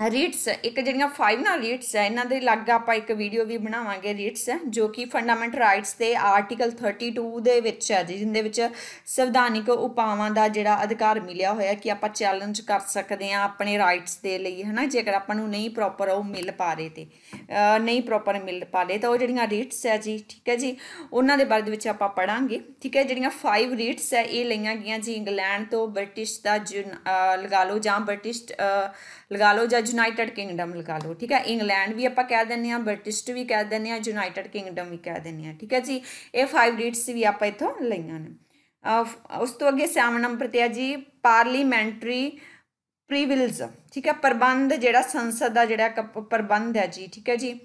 ਰੀਟਸ, ਇੱਕ ਜਿਹੜੀਆਂ ਫਾਈਵ ਨਾਲ ਰੀਟਸ ਹੈ, ਇਹਨਾਂ ਦੇ ਲੱਗ ਆਪਾਂ ਇੱਕ ਵੀਡੀਓ ਵੀ ਬਣਾਵਾਂਗੇ ਰੀਟਸ, ਜੋ ਕਿ ਫੰਡਾਮੈਂਟਲ ਰਾਈਟਸ ਤੇ ਆਰਟੀਕਲ 32 ਦੇ ਵਿੱਚ ਹੈ ਜੀ, ਜਿੰਦੇ ਵਿੱਚ ਸੰਵਿਧਾਨਿਕ ਉਪਾਵਾਂ ਦਾ ਜਿਹੜਾ ਅਧਿਕਾਰ ਮਿਲਿਆ ਹੋਇਆ ਕਿ ਆਪਾਂ ਚੈਲੰਜ ਕਰ ਸਕਦੇ ਆ ਆਪਣੇ ਰਾਈਟਸ ਦੇ ਲਈ, ਹਨਾ, ਜੇਕਰ ਆਪਾਂ ਨੂੰ ਨਹੀਂ ਪ੍ਰੋਪਰ ਉਹ ਮਿਲ ਪਾ ਰਹੇ ਤੇ ਨਹੀਂ ਪ੍ਰੋਪਰ ਮਿਲ ਪਾ ਰਹੇ, ਤਾਂ ਉਹ ਜਿਹੜੀਆਂ ਰੀਟਸ ਹੈ ਜੀ, ਠੀਕ ਹੈ ਜੀ, ਉਹਨਾਂ ਦੇ ਬਾਰੇ ਦੇ ਵਿੱਚ ਆਪਾਂ ਪੜਾਂਗੇ, ਠੀਕ ਹੈ, ਜਿਹੜੀਆਂ ਫਾਈਵ ਰੀਟਸ ਹੈ, ਇਹ ਲਈਆਂ ਗਈਆਂ ਜੀ ਇੰਗਲੈਂਡ ਤੋਂ ਬ੍ਰਿਟਿਸ਼ ਦਾ ਲਗਾ ਲਓ ਜਾਂ ਬ੍ਰਿਟਿਸ਼ ਲਗਾ ਲਓ ਜਾਂ ਯੂਨਾਈਟਿਡ ਕਿੰਗਡਮ ਲਗਾ ਲਓ, ਠੀਕ ਹੈ? ਇੰਗਲੈਂਡ ਵੀ ਆਪਾਂ ਕਹਿ ਦਿੰਨੇ ਆ ਬ੍ਰਿਟਿਸ਼ ਵੀ ਕਹਿ ਦਿੰਨੇ ਆ ਯੂਨਾਈਟਿਡ ਕਿੰਗਡਮ ਵੀ ਕਹਿ ਦਿੰਨੇ ਆ ਠੀਕ ਹੈ ਜੀ? ਇਹ 5 ਰੀਟਸ ਵੀ ਆਪਾਂ ਇਥੋਂ ਲਈਆਂ ਨੇ। ਉਸ ਤੋਂ ਅੱਗੇ 7 ਨੰਬਰ ਤੇ ਆ ਜੀ ਪਾਰਲੀਮੈਂਟਰੀ ਪ੍ਰੀਵਿਲਜ ਠੀਕ ਹੈ? ਪ੍ਰਬੰਧ ਜਿਹੜਾ ਸੰਸਦ ਦਾ ਜਿਹੜਾ ਪ੍ਰਬੰਧ ਹੈ ਜੀ, ਠੀਕ ਹੈ ਜੀ?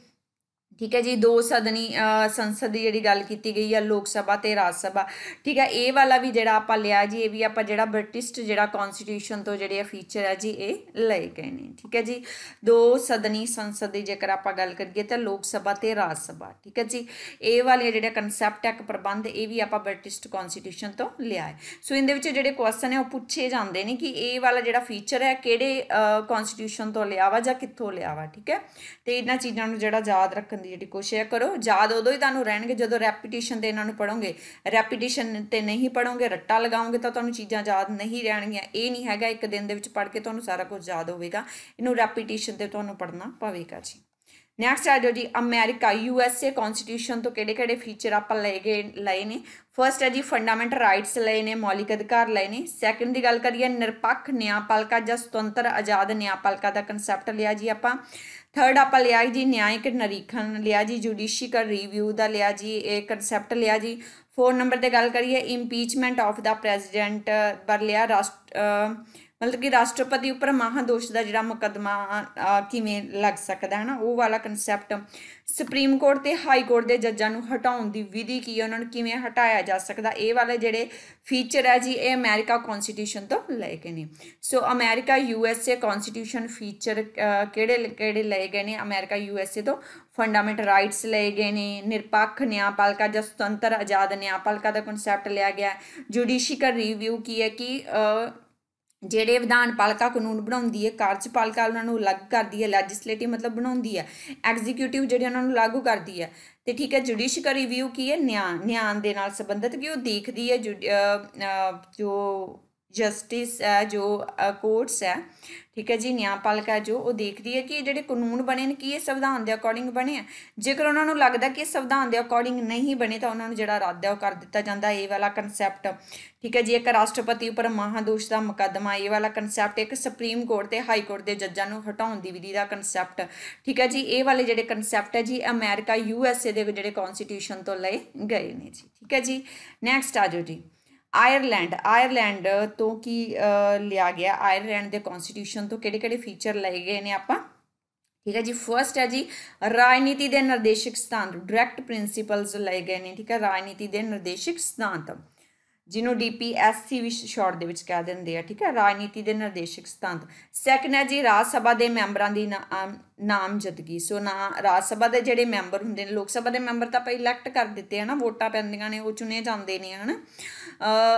ਠੀਕ ਹੈ ਜੀ, ਦੋ ਸਦਨੀ ਸੰਸਦ ਦੀ ਜਿਹੜੀ ਗੱਲ ਕੀਤੀ ਗਈ ਆ, ਲੋਕ ਸਭਾ ਤੇ ਰਾਜ ਸਭਾ। ਠੀਕ ਹੈ, ਇਹ ਵਾਲਾ ਵੀ ਜਿਹੜਾ ਆਪਾਂ ਲਿਆ ਜੀ, ਇਹ ਵੀ ਆਪਾਂ ਜਿਹੜਾ ਬ੍ਰਿਟਿਸ਼ ਜਿਹੜਾ ਕਨਸਟੀਟਿਊਸ਼ਨ ਤੋਂ ਜਿਹੜੇ ਫੀਚਰ ਹੈ ਜੀ, ਇਹ ਲਏ ਗਏ ਨੇ। ਠੀਕ ਹੈ ਜੀ, ਦੋ ਸਦਨੀ ਸੰਸਦ ਦੀ ਜੇਕਰ ਆਪਾਂ ਗੱਲ ਕਰੀਏ ਤਾਂ ਲੋਕ ਸਭਾ ਤੇ ਰਾਜ ਸਭਾ। ਠੀਕ ਹੈ ਜੀ, ਇਹ ਵਾਲੇ ਜਿਹੜਾ ਕਨਸੈਪਟ ਹੈ ਪ੍ਰਬੰਧ, ਇਹ ਵੀ ਆਪਾਂ ਬ੍ਰਿਟਿਸ਼ ਕਨਸਟੀਟਿਊਸ਼ਨ ਤੋਂ ਲਿਆ ਹੈ। ਸੋ ਇਹਦੇ ਵਿੱਚ ਜਿਹੜੇ ਕੁਐਸਚਨ ਹੈ ਉਹ ਪੁੱਛੇ ਜਾਂਦੇ ਨੇ ਕਿ ਇਹ ਵਾਲਾ ਜਿਹੜਾ ਫੀਚਰ ਹੈ ਕਿਹੜੇ ਕਨਸਟੀਟਿਊਸ਼ਨ ਤੋਂ ਲਿਆ ਵਾ ਜਾਂ ਕਿੱਥੋਂ ਲਿਆ ਵਾ। ਠੀਕ ਹੈ, ਤੇ ਇਹਨਾਂ ਚੀਜ਼ਾਂ ਨੂੰ ਜਿਹੜਾ ਯਾਦ ਰੱਖਣ ਦੀ ਜਿਹੜੀ ਕੋਸ਼ਿਸ਼ ਕਰੋ, ਯਾਦ ਉਦੋਂ ਹੀ ਤੁਹਾਨੂੰ ਰਹਿਣਗੇ ਜਦੋਂ ਰੈਪੀਟੀਸ਼ਨ ਤੇ ਇਹਨਾਂ ਨੂੰ ਪੜੋਗੇ ਰੈਪੀਟੀਸ਼ਨ ਤੇ ਨਹੀਂ ਪੜੋਗੇ ਰੱਟਾ ਲਗਾਓਗੇ ਤਾਂ ਤੁਹਾਨੂੰ ਚੀਜ਼ਾਂ ਯਾਦ ਨਹੀਂ ਰਹਿਣਗੀਆਂ। ਇਹ ਨਹੀਂ ਹੈਗਾ, ਇੱਕ ਦਿਨ ਦੇ ਵਿੱਚ ਪੜ ਕੇ ਤੁਹਾਨੂੰ ਸਾਰਾ ਕੁਝ ਯਾਦ ਹੋਵੇਗਾ। ਇਹਨੂੰ ਰੈਪੀਟੀਸ਼ਨ ਤੇ ਤੁਹਾਨੂੰ ਪੜਨਾ ਪਵੇਗਾ ਜੀ। ਨੈਕਸਟ ਆ ਜੋ ਜੀ America U S A constitution ਤੋਂ ਕਿਹੜੇ-ਕਿਹੜੇ ਫੀਚਰ ਆਪਾਂ ਲਏ ਗਏ, ਲਏ ਨੇ? ਫਰਸਟ ਹੈ ਜੀ ਫੰਡਾਮੈਂਟਲ ਰਾਈਟਸ ਲਏ ਨੇ, ਮੌਲਿਕ ਅਧਿਕਾਰ ਲਏ ਨੇ। ਸੈਕੰਡ ਦੀ ਗੱਲ ਕਰੀਏ, ਨਿਰਪੱਖ ਨਿਆਂਪਾਲਿਕਾ ਜਾਂ ਸੁਤੰਤਰ ਆਜ਼ਾਦ ਨਿਆਂਪਾਲਿਕਾ ਦਾ ਕਨਸੈਪਟ ਲਿਆ ਜੀ ਆਪਾਂ। ਥਰਡ ਆਪਾਂ ਲਿਆ ਜੀ ਨਿਆਇਕ ਨਿਰੀਖਣ, ਲਿਆ ਜੀ ਜੁਡੀਸ਼ੀਅਲ ਰਿਵਿਊ ਦਾ, ਲਿਆ ਜੀ ਇਹ ਕਨਸੈਪਟ ਲਿਆ ਜੀ। ਫੋਰ ਨੰਬਰ ਤੇ ਗੱਲ ਕਰੀਏ ਇੰਪੀਚਮੈਂਟ ਆਫ ਦਾ ਪ੍ਰੈਜ਼ੀਡੈਂਟ ਪਰ ਲਿਆ ਰਾਸ਼ਟਰ ਮਤਲਬ ਕਿ ਰਾਸ਼ਟਰਪਤੀ ਉੱਪਰ ਮਹਾਦੋਸ਼ ਦਾ ਜਿਹੜਾ ਮੁਕਦਮਾ ਕਿਵੇਂ ਲੱਗ ਸਕਦਾ ਹੈ ਨਾ, ਉਹ ਵਾਲਾ ਕਨਸੈਪਟ ਸੁਪਰੀਮ ਕੋਰਟ ਤੇ ਹਾਈ ਕੋਰਟ ਦੇ ਜੱਜਾਂ ਨੂੰ ਹਟਾਉਣ ਦੀ ਵਿਧੀ ਕੀ ਉਹਨਾਂ ਨੂੰ ਕਿਵੇਂ ਹਟਾਇਆ ਜਾ ਸਕਦਾ? ਇਹ ਵਾਲੇ ਜਿਹੜੇ ਫੀਚਰ ਹੈ ਜੀ, ਇਹ ਅਮਰੀਕਾ ਕਨਸਟੀਟਿਊਸ਼ਨ ਤੋਂ ਲਏ ਗਏ ਨੇ। So America U S A constitution feature ਕਿਹੜੇ ਕਿਹੜੇ ਲਏ ਗਏ ਨੇ? ਅਮਰੀਕਾ ਯੂ ਐਸ ਏ ਤੋਂ ਫੰਡਾਮੈਂਟਲ ਰਾਈਟਸ ਲਏ ਗਏ ਨੇ, ਨਿਰਪੱਖ ਨਿਆਂਪਾਲਿਕਾ ਜਾਂ ਸੁਤੰਤਰ ਆਜ਼ਾਦ ਨਿਆਂਪਾਲਿਕਾ ਦਾ ਕਨਸੈਪਟ ਲਿਆ ਗਿਆ ਜੁਡੀਸ਼ੀਕਲ ਰਿਵਿਊ ਕੀ ਹੈ? ਕਿ ਜਿਹੜੇ ਵਿਧਾਨ ਪਾਲਿਕਾ ਕਾਨੂੰਨ ਬਣਾਉਂਦੀ ਹੈ, ਕਾਰਜਪਾਲਿਕਾ ਉਹਨਾਂ ਨੂੰ ਅਲੱਗ ਕਰਦੀ ਹੈ ਲੈਜਿਸਲੇਟਿਵ ਮਤਲਬ ਬਣਾਉਂਦੀ ਹੈ ਐਗਜ਼ੀਕਿਊਟਿਵ ਜਿਹੜੇ ਉਹਨਾਂ ਨੂੰ ਲਾਗੂ ਕਰਦੀ ਹੈ। ਤੇ ਠੀਕ ਹੈ ਜੁਡੀਸ਼ੀਅਲ ਰਿਵਿਊ ਕੀ ਹੈ? ਨਿਆਂ ਨਿਆਂ ਦੇ ਨਾਲ ਸੰਬੰਧਿਤ, ਕਿ ਉਹ ਦੇਖਦੀ ਹੈ ਜੋ ਜਸਟਿਸ ਹੈ, ਜੋ ਕੋਰਟਸ ਹੈ, ਠੀਕ ਹੈ ਜੀ ਨਿਆਂਪਾਲਿਕਾ ਜੋ ਉਹ ਦੇਖਦੀ ਹੈ ਕਿ ਇਹ ਜਿਹੜੇ ਕਾਨੂੰਨ ਬਣੇ ਨੇ, ਕਿ ਇਹ ਸੰਵਿਧਾਨ ਦੇ ਅਕੋਰਡਿੰਗ ਬਣੇ ਆ? ਜੇਕਰ ਉਹਨਾਂ ਨੂੰ ਲੱਗਦਾ ਕਿ ਸੰਵਿਧਾਨ ਦੇ ਅਕੋਰਡਿੰਗ ਨਹੀਂ ਬਣੇ, ਤਾਂ ਉਹਨਾਂ ਨੂੰ ਜਿਹੜਾ ਰੱਦ ਹੈ, ਉਹ ਕਰ ਦਿੱਤਾ ਜਾਂਦਾ, ਇਹ ਵਾਲਾ ਕਨਸੈਪਟ ਠੀਕ ਹੈ ਜੀ, ਇੱਕ ਰਾਸ਼ਟਰਪਤੀ ਉੱਪਰ ਮਹਾਦੋਸ਼ ਦਾ ਮੁਕੱਦਮਾ, ਇਹ ਵਾਲਾ ਕਨਸੈਪਟ ਇੱਕ ਸੁਪਰੀਮ ਕੋਰਟ ਤੇ ਹਾਈ ਕੋਰਟ ਦੇ ਜੱਜਾਂ ਨੂੰ ਹਟਾਉਣ ਦੀ ਵਿਧੀ ਦਾ ਕਨਸੈਪਟ ਠੀਕ ਹੈ ਜੀ, ਇਹ ਵਾਲੇ ਜਿਹੜੇ ਕਨਸੈਪਟ ਹੈ ਜੀ ਅਮਰੀਕਾ ਯੂ ਐਸ ਏ ਦੇ ਜਿਹੜੇ ਕਨਸਟੀਟਿਊਸ਼ਨ ਤੋਂ ਲਏ ਗਏ ਨੇ ਜੀ। ਠੀਕ ਹੈ ਜੀ ਨੈਕਸਟ ਆ ਜਾਓ ਜੀ। ਆਇਰਲੈਂਡ ਆਇਰਲੈਂਡ ਤੋਂ ਕੀ ਲਿਆ ਗਿਆ? ਆਇਰਲੈਂਡ ਦੇ ਕਨਸਟੀਟਿਊਸ਼ਨ ਤੋਂ ਕਿਹੜੇ-ਕਿਹੜੇ ਫੀਚਰ ਲਏ ਗਏ ਨੇ ਆਪਾਂ? ਠੀਕ ਹੈ ਜੀ ਫਰਸਟ ਹੈ ਜੀ, ਰਾਜਨੀਤੀ ਦੇ ਨਿਰਦੇਸ਼ਕ ਸਿਧਾਂਤ ਡਾਇਰੈਕਟ ਪ੍ਰਿੰਸੀਪਲਸ ਲਏ ਗਏ ਨੇ, ਠੀਕ ਹੈ, ਰਾਜਨੀਤੀ ਦੇ ਨਿਰਦੇਸ਼ਕ ਸਿਧਾਂਤ। ਜਿਹਨੂੰ ਡੀਪੀਐਸਸੀ ਵੀ ਸ਼ਾਰਟ ਦੇ ਵਿੱਚ ਕਹਿ ਦਿੰਦੇ ਆ, ਠੀਕ ਹੈ? ਰਾਜਨੀਤੀ ਦੇ ਨਿਰਦੇਸ਼ਕ ਸਿਧਾਂਤ। ਸੈਕੰਡ ਹੈ ਜੀ, ਰਾਜ ਸਭਾ ਦੇ ਮੈਂਬਰਾਂ ਦੀ ਨਾਮਜ਼ਦਗੀ। ਸੋ ਨਾ, ਰਾਜ ਸਭਾ ਦੇ ਜਿਹੜੇ ਮੈਂਬਰ ਹੁੰਦੇ ਨੇ, ਲੋਕ ਸਭਾ ਦੇ ਮੈਂਬਰ ਤਾਂ ਆਪਾਂ ਇਲੈਕਟ ਕਰ ਦਿੱਤੇ ਹਨ ਵੋਟਾਂ ਪੈਂਦੀਆਂ ਨੇ, ਉਹ ਚੁਣੇ ਜਾਂਦੇ ਨੇ, ਹਨ?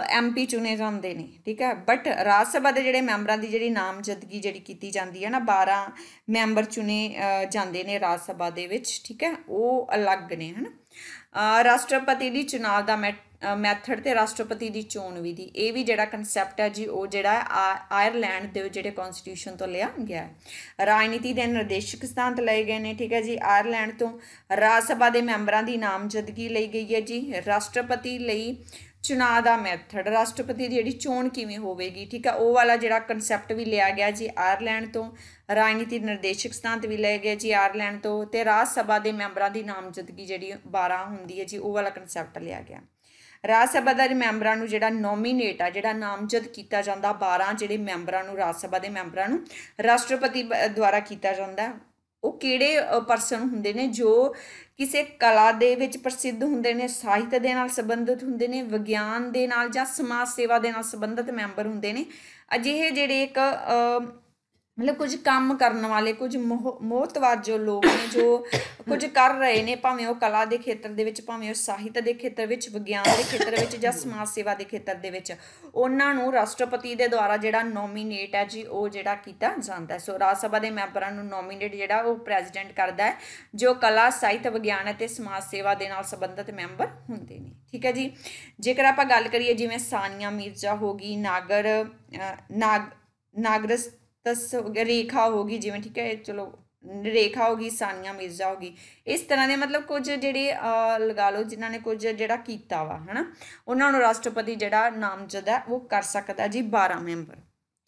ਐਮਪੀ ਚੁਣੇ ਜਾਂਦੇ ਨੇ, ਠੀਕ ਹੈ? ਬਟ ਰਾਜ ਸਭਾ ਦੇ ਜਿਹੜੇ ਮੈਂਬਰਾਂ ਦੀ ਜਿਹੜੀ ਨਾਮਜ਼ਦਗੀ ਜਿਹੜੀ ਕੀਤੀ ਜਾਂਦੀ ਹੈ ਨਾ 12 ਮੈਂਬਰ ਚੁਣੇ ਜਾਂਦੇ ਨੇ ਰਾਜ ਸਭਾ ਦੇ ਵਿੱਚ, ਠੀਕ ਹੈ? ਉਹ ਅਲੱਗ ਨੇ, ਹਨ? ਰਾਸ਼ਟਰਪਤੀ ਦੀ ਚੋਣ ਦਾ ਮੈਥਡ ਤੇ ਰਾਸ਼ਟਰਪਤੀ ਦੀ ਚੋਣ ਵਿਧੀ ਇਹ ਵੀ ਜਿਹੜਾ ਕਨਸੈਪਟ ਹੈ ਜੀ, ਉਹ ਜਿਹੜਾ ਆਇਰਲੈਂਡ ਦੇ ਜਿਹੜੇ ਕਨਸਟੀਟਿਊਸ਼ਨ ਤੋਂ ਲਿਆ ਗਿਆ ਹੈ। ਰਾਜਨੀਤੀ ਦੇ ਨਿਰਦੇਸ਼ਕ ਸਿਧਾਂਤ ਲਏ ਗਏ ਨੇ, ਠੀਕ ਹੈ ਜੀ। ਆਇਰਲੈਂਡ ਤੋਂ ਰਾਜ ਸਭਾ ਦੇ ਮੈਂਬਰਾਂ ਦੀ ਨਾਮਜ਼ਦਗੀ ਲਈ ਗਈ ਹੈ ਜੀ। ਰਾਸ਼ਟਰਪਤੀ ਲਈ ਚੁਣਾਅ ਦਾ ਮੈਥਡ, ਰਾਸ਼ਟਰਪਤੀ ਦੀ ਜਿਹੜੀ ਚੋਣ ਕਿਵੇਂ ਹੋਵੇਗੀ, ਠੀਕ ਹੈ। ਉਹ ਵਾਲਾ ਜਿਹੜਾ ਕਨਸੈਪਟ ਵੀ ਲਿਆ ਗਿਆ ਜੀ, ਆਇਰਲੈਂਡ ਤੋਂ ਰਾਜਨੀਤੀ ਨਿਰਦੇਸ਼ਕ ਸਿਧਾਂਤ ਵੀ ਲਏ ਗਏ ਜੀ, ਆਇਰਲੈਂਡ ਤੋਂ ਤੇ ਰਾਜ ਸਭਾ ਦੇ ਮੈਂਬਰਾਂ ਦੀ ਨਾਮਜ਼ਦਗੀ ਜਿਹੜੀ 12 ਹੁੰਦੀ ਹੈ ਜੀ, ਉਹ ਵਾਲਾ ਕਨਸੈਪਟ ਲਿਆ ਗਿਆ। ਰਾਜ ਸਭਾ ਦਾ ਮੈਂਬਰਾਂ ਨੂੰ ਜਿਹੜਾ ਨੋਮੀਨੇਟ ਆ, ਜਿਹੜਾ ਨਾਮਜ਼ਦ ਕੀਤਾ ਜਾਂਦਾ 12 ਜਿਹੜੇ ਮੈਂਬਰਾਂ ਨੂੰ, ਰਾਜ ਸਭਾ ਦੇ ਮੈਂਬਰਾਂ ਨੂੰ ਰਾਸ਼ਟਰਪਤੀ ਦੁਆਰਾ ਕੀਤਾ ਜਾਂਦਾ। ਉਹ ਕਿਹੜੇ ਪਰਸਨ ਹੁੰਦੇ ਨੇ ਜੋ ਕਿਸੇ ਕਲਾ ਦੇ ਵਿੱਚ ਪ੍ਰਸਿੱਧ ਹੁੰਦੇ ਨੇ, ਸਾਹਿਤ ਦੇ ਨਾਲ ਸੰਬੰਧਿਤ ਹੁੰਦੇ ਨੇ, ਵਿਗਿਆਨ ਦੇ ਨਾਲ ਜਾਂ ਸਮਾਜ ਸੇਵਾ ਦੇ ਨਾਲ ਸੰਬੰਧਿਤ ਮੈਂਬਰ ਹੁੰਦੇ ਨੇ? ਅਜਿਹੇ ਜਿਹੜੇ ਇੱਕ ਮਤਲਬ ਕੁਝ ਕੰਮ ਕਰਨ ਵਾਲੇ, ਕੁਝ ਮੋਹਤਵਾਰ ਜੋ ਲੋਕ ਨੇ, ਜੋ ਕੁਝ ਕਰ ਰਹੇ ਨੇ, ਭਾਵੇਂ ਉਹ ਕਲਾ ਦੇ ਖੇਤਰ ਦੇ ਵਿੱਚ, ਭਾਵੇਂ ਉਹ ਸਾਹਿਤ ਦੇ ਖੇਤਰ ਵਿੱਚ, ਵਿਗਿਆਨ ਦੇ ਖੇਤਰ ਵਿੱਚ ਜਾਂ ਸਮਾਜ ਸੇਵਾ ਦੇ ਖੇਤਰ ਦੇ ਵਿੱਚ, ਉਹਨਾਂ ਨੂੰ ਰਾਸ਼ਟਰਪਤੀ ਦੇ ਦੁਆਰਾ ਜਿਹੜਾ ਨੋਮੀਨੇਟ ਹੈ ਜੀ, ਉਹ ਜਿਹੜਾ ਕੀਤਾ ਜਾਂਦਾ ਸੋ ਰਾਜ ਸਭਾ ਦੇ ਮੈਂਬਰਾਂ ਨੂੰ ਨੋਮੀਨੇਟ ਜਿਹੜਾ, ਉਹ ਪ੍ਰੈਜ਼ੀਡੈਂਟ ਕਰਦਾ ਹੈ, ਜੋ ਕਲਾ, ਸਾਹਿਤ, ਵਿਗਿਆਨ ਅਤੇ ਸਮਾਜ ਸੇਵਾ ਦੇ ਨਾਲ ਸੰਬੰਧਿਤ ਮੈਂਬਰ ਹੁੰਦੇ ਨੇ। ਠੀਕ ਹੈ ਜੀ? ਜੇਕਰ ਆਪਾਂ ਗੱਲ ਕਰੀਏ ਜਿਵੇਂ ਸਾਨੀਆ ਮਿਰਜ਼ਾ ਹੋ ਗਈ, ਨਾਗਰ ਨਾਗ, ਨਾਗਰਸ ਤਸ ਰੇਖਾ ਹੋਗੀ ਜਿਵੇਂ ਠੀਕ ਹੈ, ਚਲੋ, ਰੇਖਾ ਹੋਗੀ ਸਾਨੀਆ ਮਿਰਜ਼ਾ ਹੋਗੀ ਇਸ ਤਰ੍ਹਾਂ ਦੇ ਮਤਲਬ ਕੁਝ ਜਿਹੜੇ ਲਗਾ ਲਓ, ਜਿਨ੍ਹਾਂ ਨੇ ਕੁਝ ਜਿਹੜਾ ਕੀਤਾ ਵਾ, ਹਨਾ? ਉਹਨਾਂ ਨੂੰ ਰਾਸ਼ਟਰਪਤੀ ਜਿਹੜਾ ਨਾਮਜ਼ਦ ਹੈ, ਉਹ ਕਰ ਸਕਦਾ ਜੀ 12 ਮੈਂਬਰ।